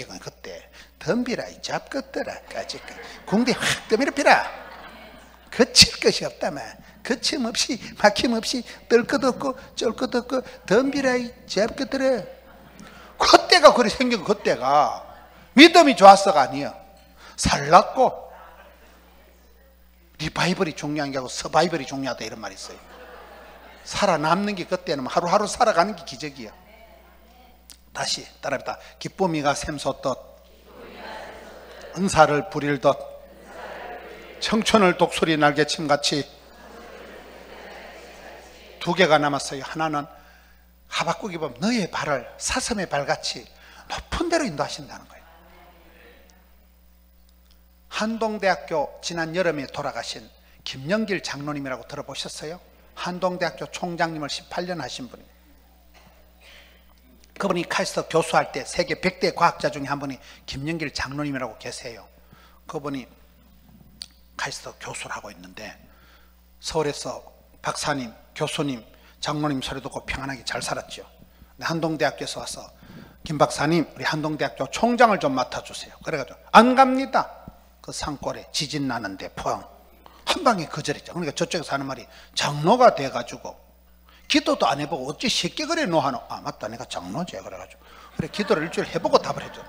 거예요, 그때. 덤비라 이 잡것들아까지 궁대 확 떠밀어피라 거칠 것이 없다만 그때가 그리 생긴 그때가 믿음이 좋았어가 아니에요. 살랐고 리바이벌이 중요한 게 아니고 서바이벌이 중요하다 이런 말이 있어요. 살아남는 게 그때는 하루하루 살아가는 게 기적이야. 다시 따라합니다. 기쁨이가 샘솟듯 은사를 부릴듯 청춘을 독수리 날개침같이 두 개가 남았어요. 하나는 하박국이 보면 너의 발을 사슴의 발같이 높은 데로 인도하신다는 거예요. 한동대학교 지난 여름에 돌아가신 김영길 장로님이라고 들어보셨어요? 한동대학교 총장님을 18년 하신 분이에요. 그분이 칼스터 교수할 때 세계 100대 과학자 중에 한 분이 김영길 장로님이라고 계세요. 그분이 칼스터 교수를 하고 있는데 서울에서 박사님, 교수님, 장로님 소리 듣고 평안하게 잘 살았죠. 한동대학교에서 와서 김 박사님, 우리 한동대학교 총장을 좀 맡아주세요. 그래가지고 안 갑니다. 그 산골에 지진 나는데 포항 한 방에 거절했죠. 그러니까 저쪽에서 하는 말이 장로가 돼가지고 기도도 안 해보고 어찌 쉽게 그래 노하노? 아 맞다 내가 장로지 그래가지고 그래 기도를 일주일 해보고 답을 해줘.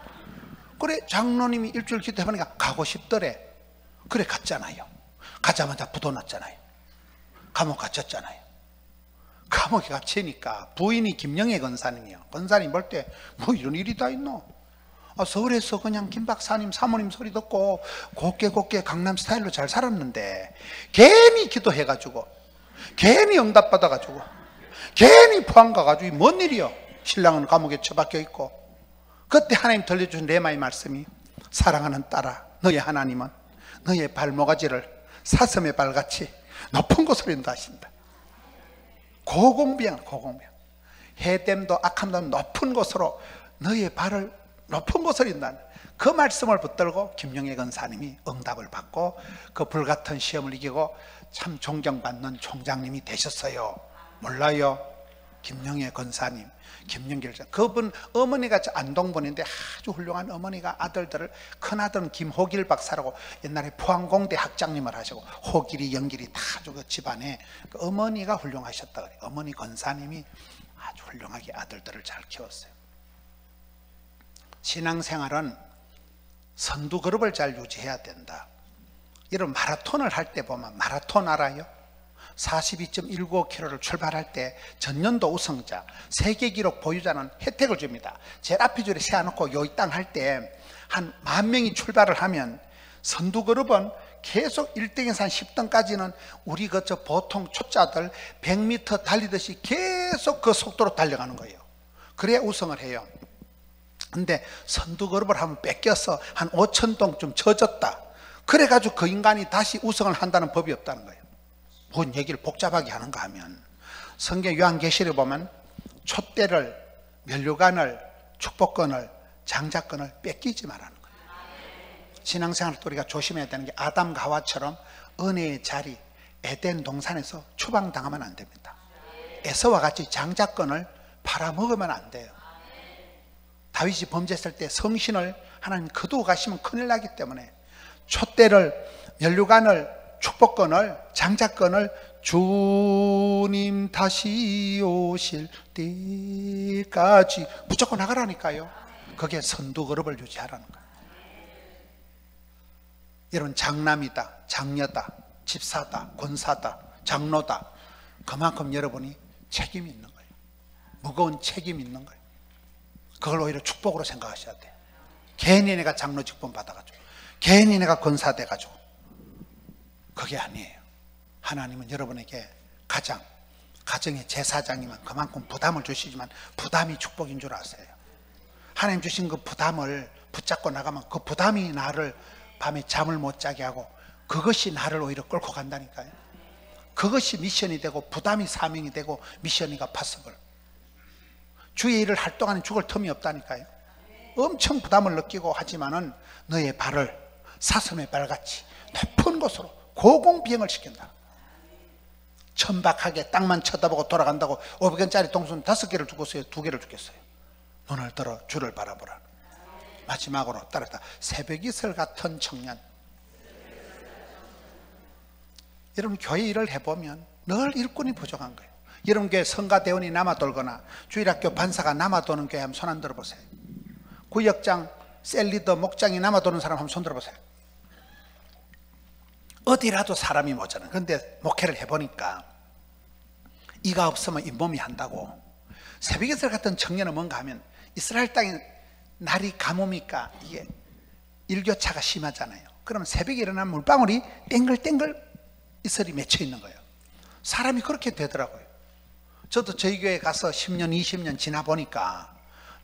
그래 장로님이 일주일 기도해보니까 가고 싶더래. 그래 갔잖아요. 가자마자 부도났잖아요. 감옥 갇혔잖아요. 감옥에 갇히니까 부인이 김영애 건사님이요. 건사님 볼 때 뭐 이런 일이 다 있노? 아, 서울에서 그냥 김 박사님 사모님 소리 듣고 곱게 곱게 강남 스타일로 잘 살았는데 괜히 기도해가지고 괜히 응답받아가지고 괜히 포항 가가지고 뭔 일이요? 신랑은 감옥에 처박혀 있고 그때 하나님 들려주신 레마의 말씀이 사랑하는 딸아 너의 하나님은 너의 발모가지를 사슴의 발같이 높은 곳으로 인도하신다 고공비양 고공비양 해댐도 악함도 높은 곳으로 너의 발을 높은 곳을 인도하는 그 말씀을 붙들고 김영애 건사님이 응답을 받고 그 불같은 시험을 이기고 참 존경받는 총장님이 되셨어요. 몰라요. 김영애 건사님 김영길 그분 어머니가 안동분인데 아주 훌륭한 어머니가 아들들을 큰아들은 김호길 박사라고 옛날에 포항공대 학장님을 하시고 호길이 영길이 다 아주 그 집안에 그 어머니가 훌륭하셨다 그래 어머니 건사님이 아주 훌륭하게 아들들을 잘 키웠어요 신앙생활은 선두 그룹을 잘 유지해야 된다. 이런 마라톤을 할 때 보면 마라톤 알아요? 42.195km를 출발할 때 전년도 우승자, 세계 기록 보유자는 혜택을 줍니다. 제일 앞에 줄에 세워놓고 요이 땅할 때 한 만 명이 출발을 하면 선두 그룹은 계속 1등에서 한 10등까지는 우리 그 저 보통 초짜들 100m 달리듯이 계속 그 속도로 달려가는 거예요. 그래야 우승을 해요. 근데 선두 그룹을 하면 뺏겨서 한 5천 동좀 젖었다. 그래가지고 그 인간이 다시 우승을 한다는 법이 없다는 거예요. 뭔 얘기를 복잡하게 하는가 하면 성경 요한계시를 보면 촛대를 면류관을 축복권을 장자권을 뺏기지 말라는 거예요. 신앙생활 때 우리가 조심해야 되는 게 아담과 하와처럼 은혜의 자리 에덴 동산에서 추방당하면 안 됩니다. 에서와 같이 장자권을 팔아먹으면 안 돼요. 다윗이 범죄했을 때 성신을 하나님 거두어 가시면 큰일 나기 때문에 촛대를 연류관을 축복권을 장자권을 주님 다시 오실 때까지 무조건 나가라니까요. 그게 선두 그룹을 유지하라는 거예요. 여러분 장남이다, 장녀다, 집사다, 권사다, 장로다. 그만큼 여러분이 책임이 있는 거예요. 무거운 책임이 있는 거예요. 그걸 오히려 축복으로 생각하셔야 돼. 괜히 내가 장로 직분 받아가지고, 괜히 내가 권사돼가지고. 그게 아니에요. 하나님은 여러분에게 가장, 가정의 제사장이면 그만큼 부담을 주시지만 부담이 축복인 줄 아세요. 하나님 주신 그 부담을 붙잡고 나가면 그 부담이 나를 밤에 잠을 못 자게 하고 그것이 나를 오히려 끌고 간다니까요. 그것이 미션이 되고 부담이 사명이 되고 미션이가 파서블. 주의 일을 할 동안은 죽을 틈이 없다니까요. 엄청 부담을 느끼고 하지만은 너의 발을 사슴의 발같이 높은 곳으로 고공비행을 시킨다. 천박하게 땅만 쳐다보고 돌아간다고 500원짜리 동순 다섯 개를 주고서요, 두 개를 주겠어요. 눈을 들어 주를 바라보라. 마지막으로 따랐다. 새벽 이슬 같은 청년. 여러분 교회 일을 해보면 늘 일꾼이 부족한 거예요. 여러분 교회 성가대원이 남아 돌거나 주일학교 반사가 남아 도는 교회 한번 손 안 들어보세요. 구역장, 셀리더, 목장이 남아 도는 사람 한번 손 들어보세요. 어디라도 사람이 모자라. 그런데 목회를 해보니까 이가 없으면 잇몸이 한다고. 새벽이슬 같은 청년은 뭔가 하면 이스라엘 땅에 날이 가뭄이니까 이게 일교차가 심하잖아요. 그러면 새벽에 일어나면 물방울이 땡글땡글 이슬이 맺혀 있는 거예요. 사람이 그렇게 되더라고요. 저도 저희 교회 가서 10년, 20년 지나 보니까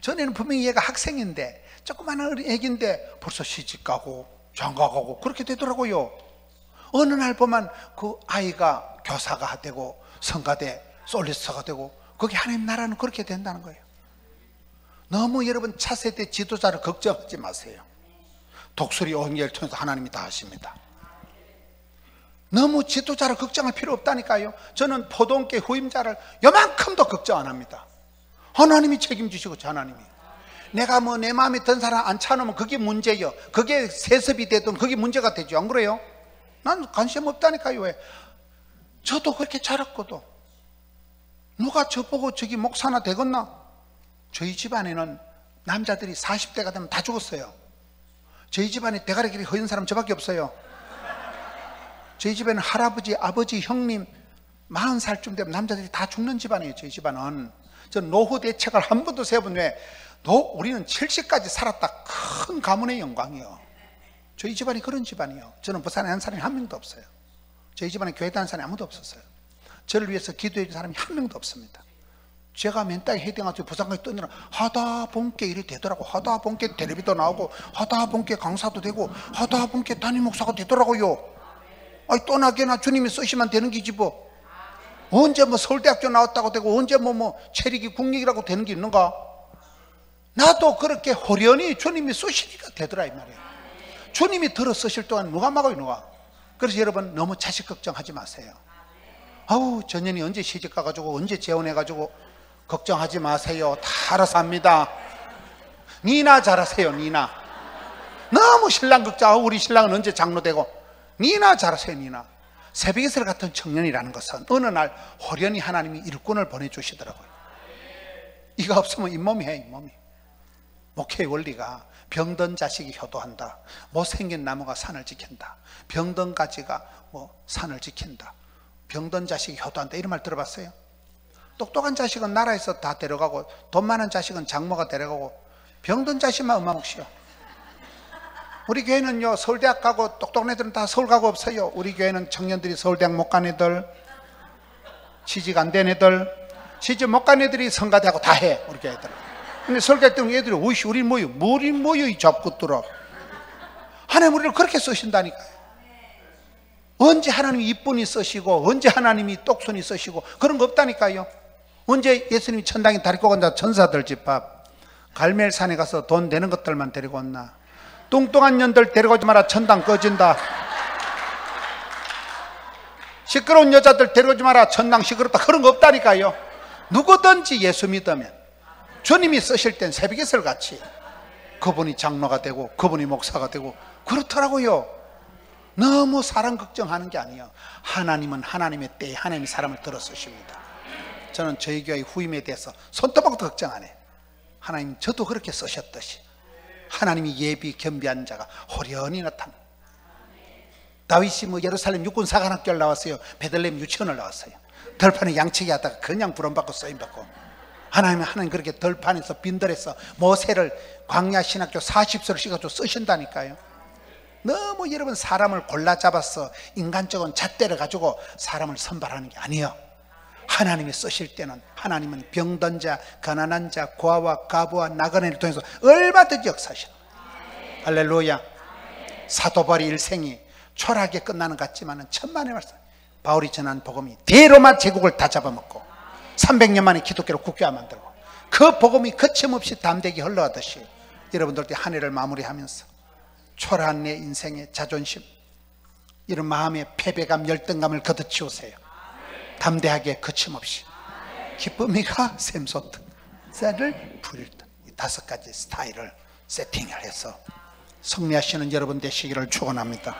전에는 분명히 얘가 학생인데 조그마한 애기인데 벌써 시집 가고 장가 가고 그렇게 되더라고요. 어느 날 보면 그 아이가 교사가 되고 성가대 솔리스트가 되고 거기 하나님 나라는 그렇게 된다는 거예요. 너무 여러분 차세대 지도자를 걱정하지 마세요. 독수리 온기를 통해서 하나님이 다 하십니다. 너무 지도자를 걱정할 필요 없다니까요. 저는 포동계 후임자를 요만큼도 걱정 안 합니다. 하나님이 책임지시고 하나님이. 내가 뭐 내 마음에 든 사람 안 차놓으면 그게 문제요. 그게 세습이 되든 그게 문제가 되죠. 안 그래요? 난 관심 없다니까요. 왜? 저도 그렇게 자랐거든. 누가 저보고 저기 목사나 되겠나? 저희 집안에는 남자들이 40대가 되면 다 죽었어요. 저희 집안에 대가리 길이 허연 사람 저밖에 없어요. 저희 집에는 할아버지, 아버지, 형님 40살쯤 되면 남자들이 다 죽는 집안이에요. 저희 집안은. 저 노후 대책을 한 번도 세본 왜 노, 우리는 70까지 살았다. 큰 가문의 영광이요. 저희 집안이 그런 집안이요. 저는 부산에 한 사람이 한 명도 없어요. 저희 집안에 교회 다는 사람이 아무도 없었어요. 저를 위해서 기도해 준 사람이 한 명도 없습니다. 제가 맨땅에 헤딩하서 부산까지 떠느라 하다 본게 일이 되더라고. 하다 본게 텔레비도 나오고 하다 본게 강사도 되고 하다 본게 담임 목사가 되더라고요. 아니 떠나게나 주님이 쓰시면 되는 기지 뭐. 언제 뭐 서울대학교 나왔다고 되고 언제 뭐뭐 뭐 체력이 국력이라고 되는 게 있는가? 나도 그렇게 호련히 주님이 쓰시니까 되더라 이 말이에요. 주님이 들어 쓰실 동안 누가 막아요 누가? 그래서 여러분 너무 자식 걱정하지 마세요. 아우 전년이 언제 시집 가가지고 언제 재혼해가지고 걱정하지 마세요. 다 알아서 합니다. 니나 잘하세요 니나. 너무 신랑 걱정. 우리 신랑은 언제 장로되고 니나 잘하세요 니나. 새벽에서 같은 청년이라는 것은 어느 날 호련히 하나님이 일꾼을 보내주시더라고요. 이가 없으면 잇몸이 해 잇몸이. 목회의 원리가 병든 자식이 효도한다. 못생긴 나무가 산을 지킨다. 병든 가지가 뭐 산을 지킨다. 병든 자식이 효도한다. 이런 말 들어봤어요? 똑똑한 자식은 나라에서 다 데려가고 돈 많은 자식은 장모가 데려가고 병든 자식만 엄마 몫이요 우리 교회는요 서울대학 가고 똑똑한 애들은 다 서울 가고 없어요. 우리 교회는 청년들이 서울대학 못 간 애들 취직 안 된 애들 취직 못간 애들이 성가대하고 다 해 우리 교회 애들. 근데 설교 때는 애들이 오이씨 우리 뭐요 뭐리 뭐요 이 잡것들아 하나님 우리를 그렇게 쓰신다니까요 언제 하나님이 이쁜이 쓰시고 언제 하나님이 똑손이 쓰시고 그런 거 없다니까요. 언제 예수님이 천당에 다리고 간다 천사들 집밥 갈멜산에 가서 돈 되는 것들만 데리고 온나 뚱뚱한 년들 데려가지 마라. 천당 꺼진다. 시끄러운 여자들 데려오지 마라. 천당 시끄럽다. 그런 거 없다니까요. 누구든지 예수 믿으면 주님이 쓰실 땐 새벽에설 같이 그분이 장로가 되고 그분이 목사가 되고 그렇더라고요. 너무 사람 걱정하는 게 아니에요. 하나님은 하나님의 때에 하나님이 사람을 들어 쓰십니다. 저는 저희 교회 후임에 대해서 손톱하고도 걱정 안 해요. 하나님 저도 그렇게 쓰셨듯이 하나님이 예비 겸비한 자가 호련히 나타나. 다윗이 뭐 예루살렘 육군 사관학교를 나왔어요. 베들레헴 유치원을 나왔어요. 덜판에 양치기 하다가 그냥 부름받고 쓰임받고. 하나님은 하나님 그렇게 덜판에서 빈들에서 모세를 광야 신학교 40서를 씌가지고 쓰신다니까요. 너무 여러분 사람을 골라 잡아서 인간적인 잣대를 가지고 사람을 선발하는 게 아니에요. 하나님이 쓰실 때는 하나님은 병든 자, 가난한 자, 고아와 가부와 나그네를 통해서 얼마든지 역사하셔. 할렐루야. 사도 바리 일생이 초라하게 끝나는 것 같지만 천만의 말씀. 바울이 전한 복음이 대로마 제국을 다 잡아먹고 300년 만에 기독교를 국교화 만들고 그 복음이 거침없이 담대히 흘러가듯이 여러분들께 한 해를 마무리하면서 초라한 내 인생의 자존심 이런 마음의 패배감, 열등감을 걷어치우세요. 담대하게 거침없이 기쁨이가 샘솟듯 쌀을 부릴 듯 다섯 가지 스타일을 세팅을 해서 승리하시는 여러분 되시기를 축원합니다.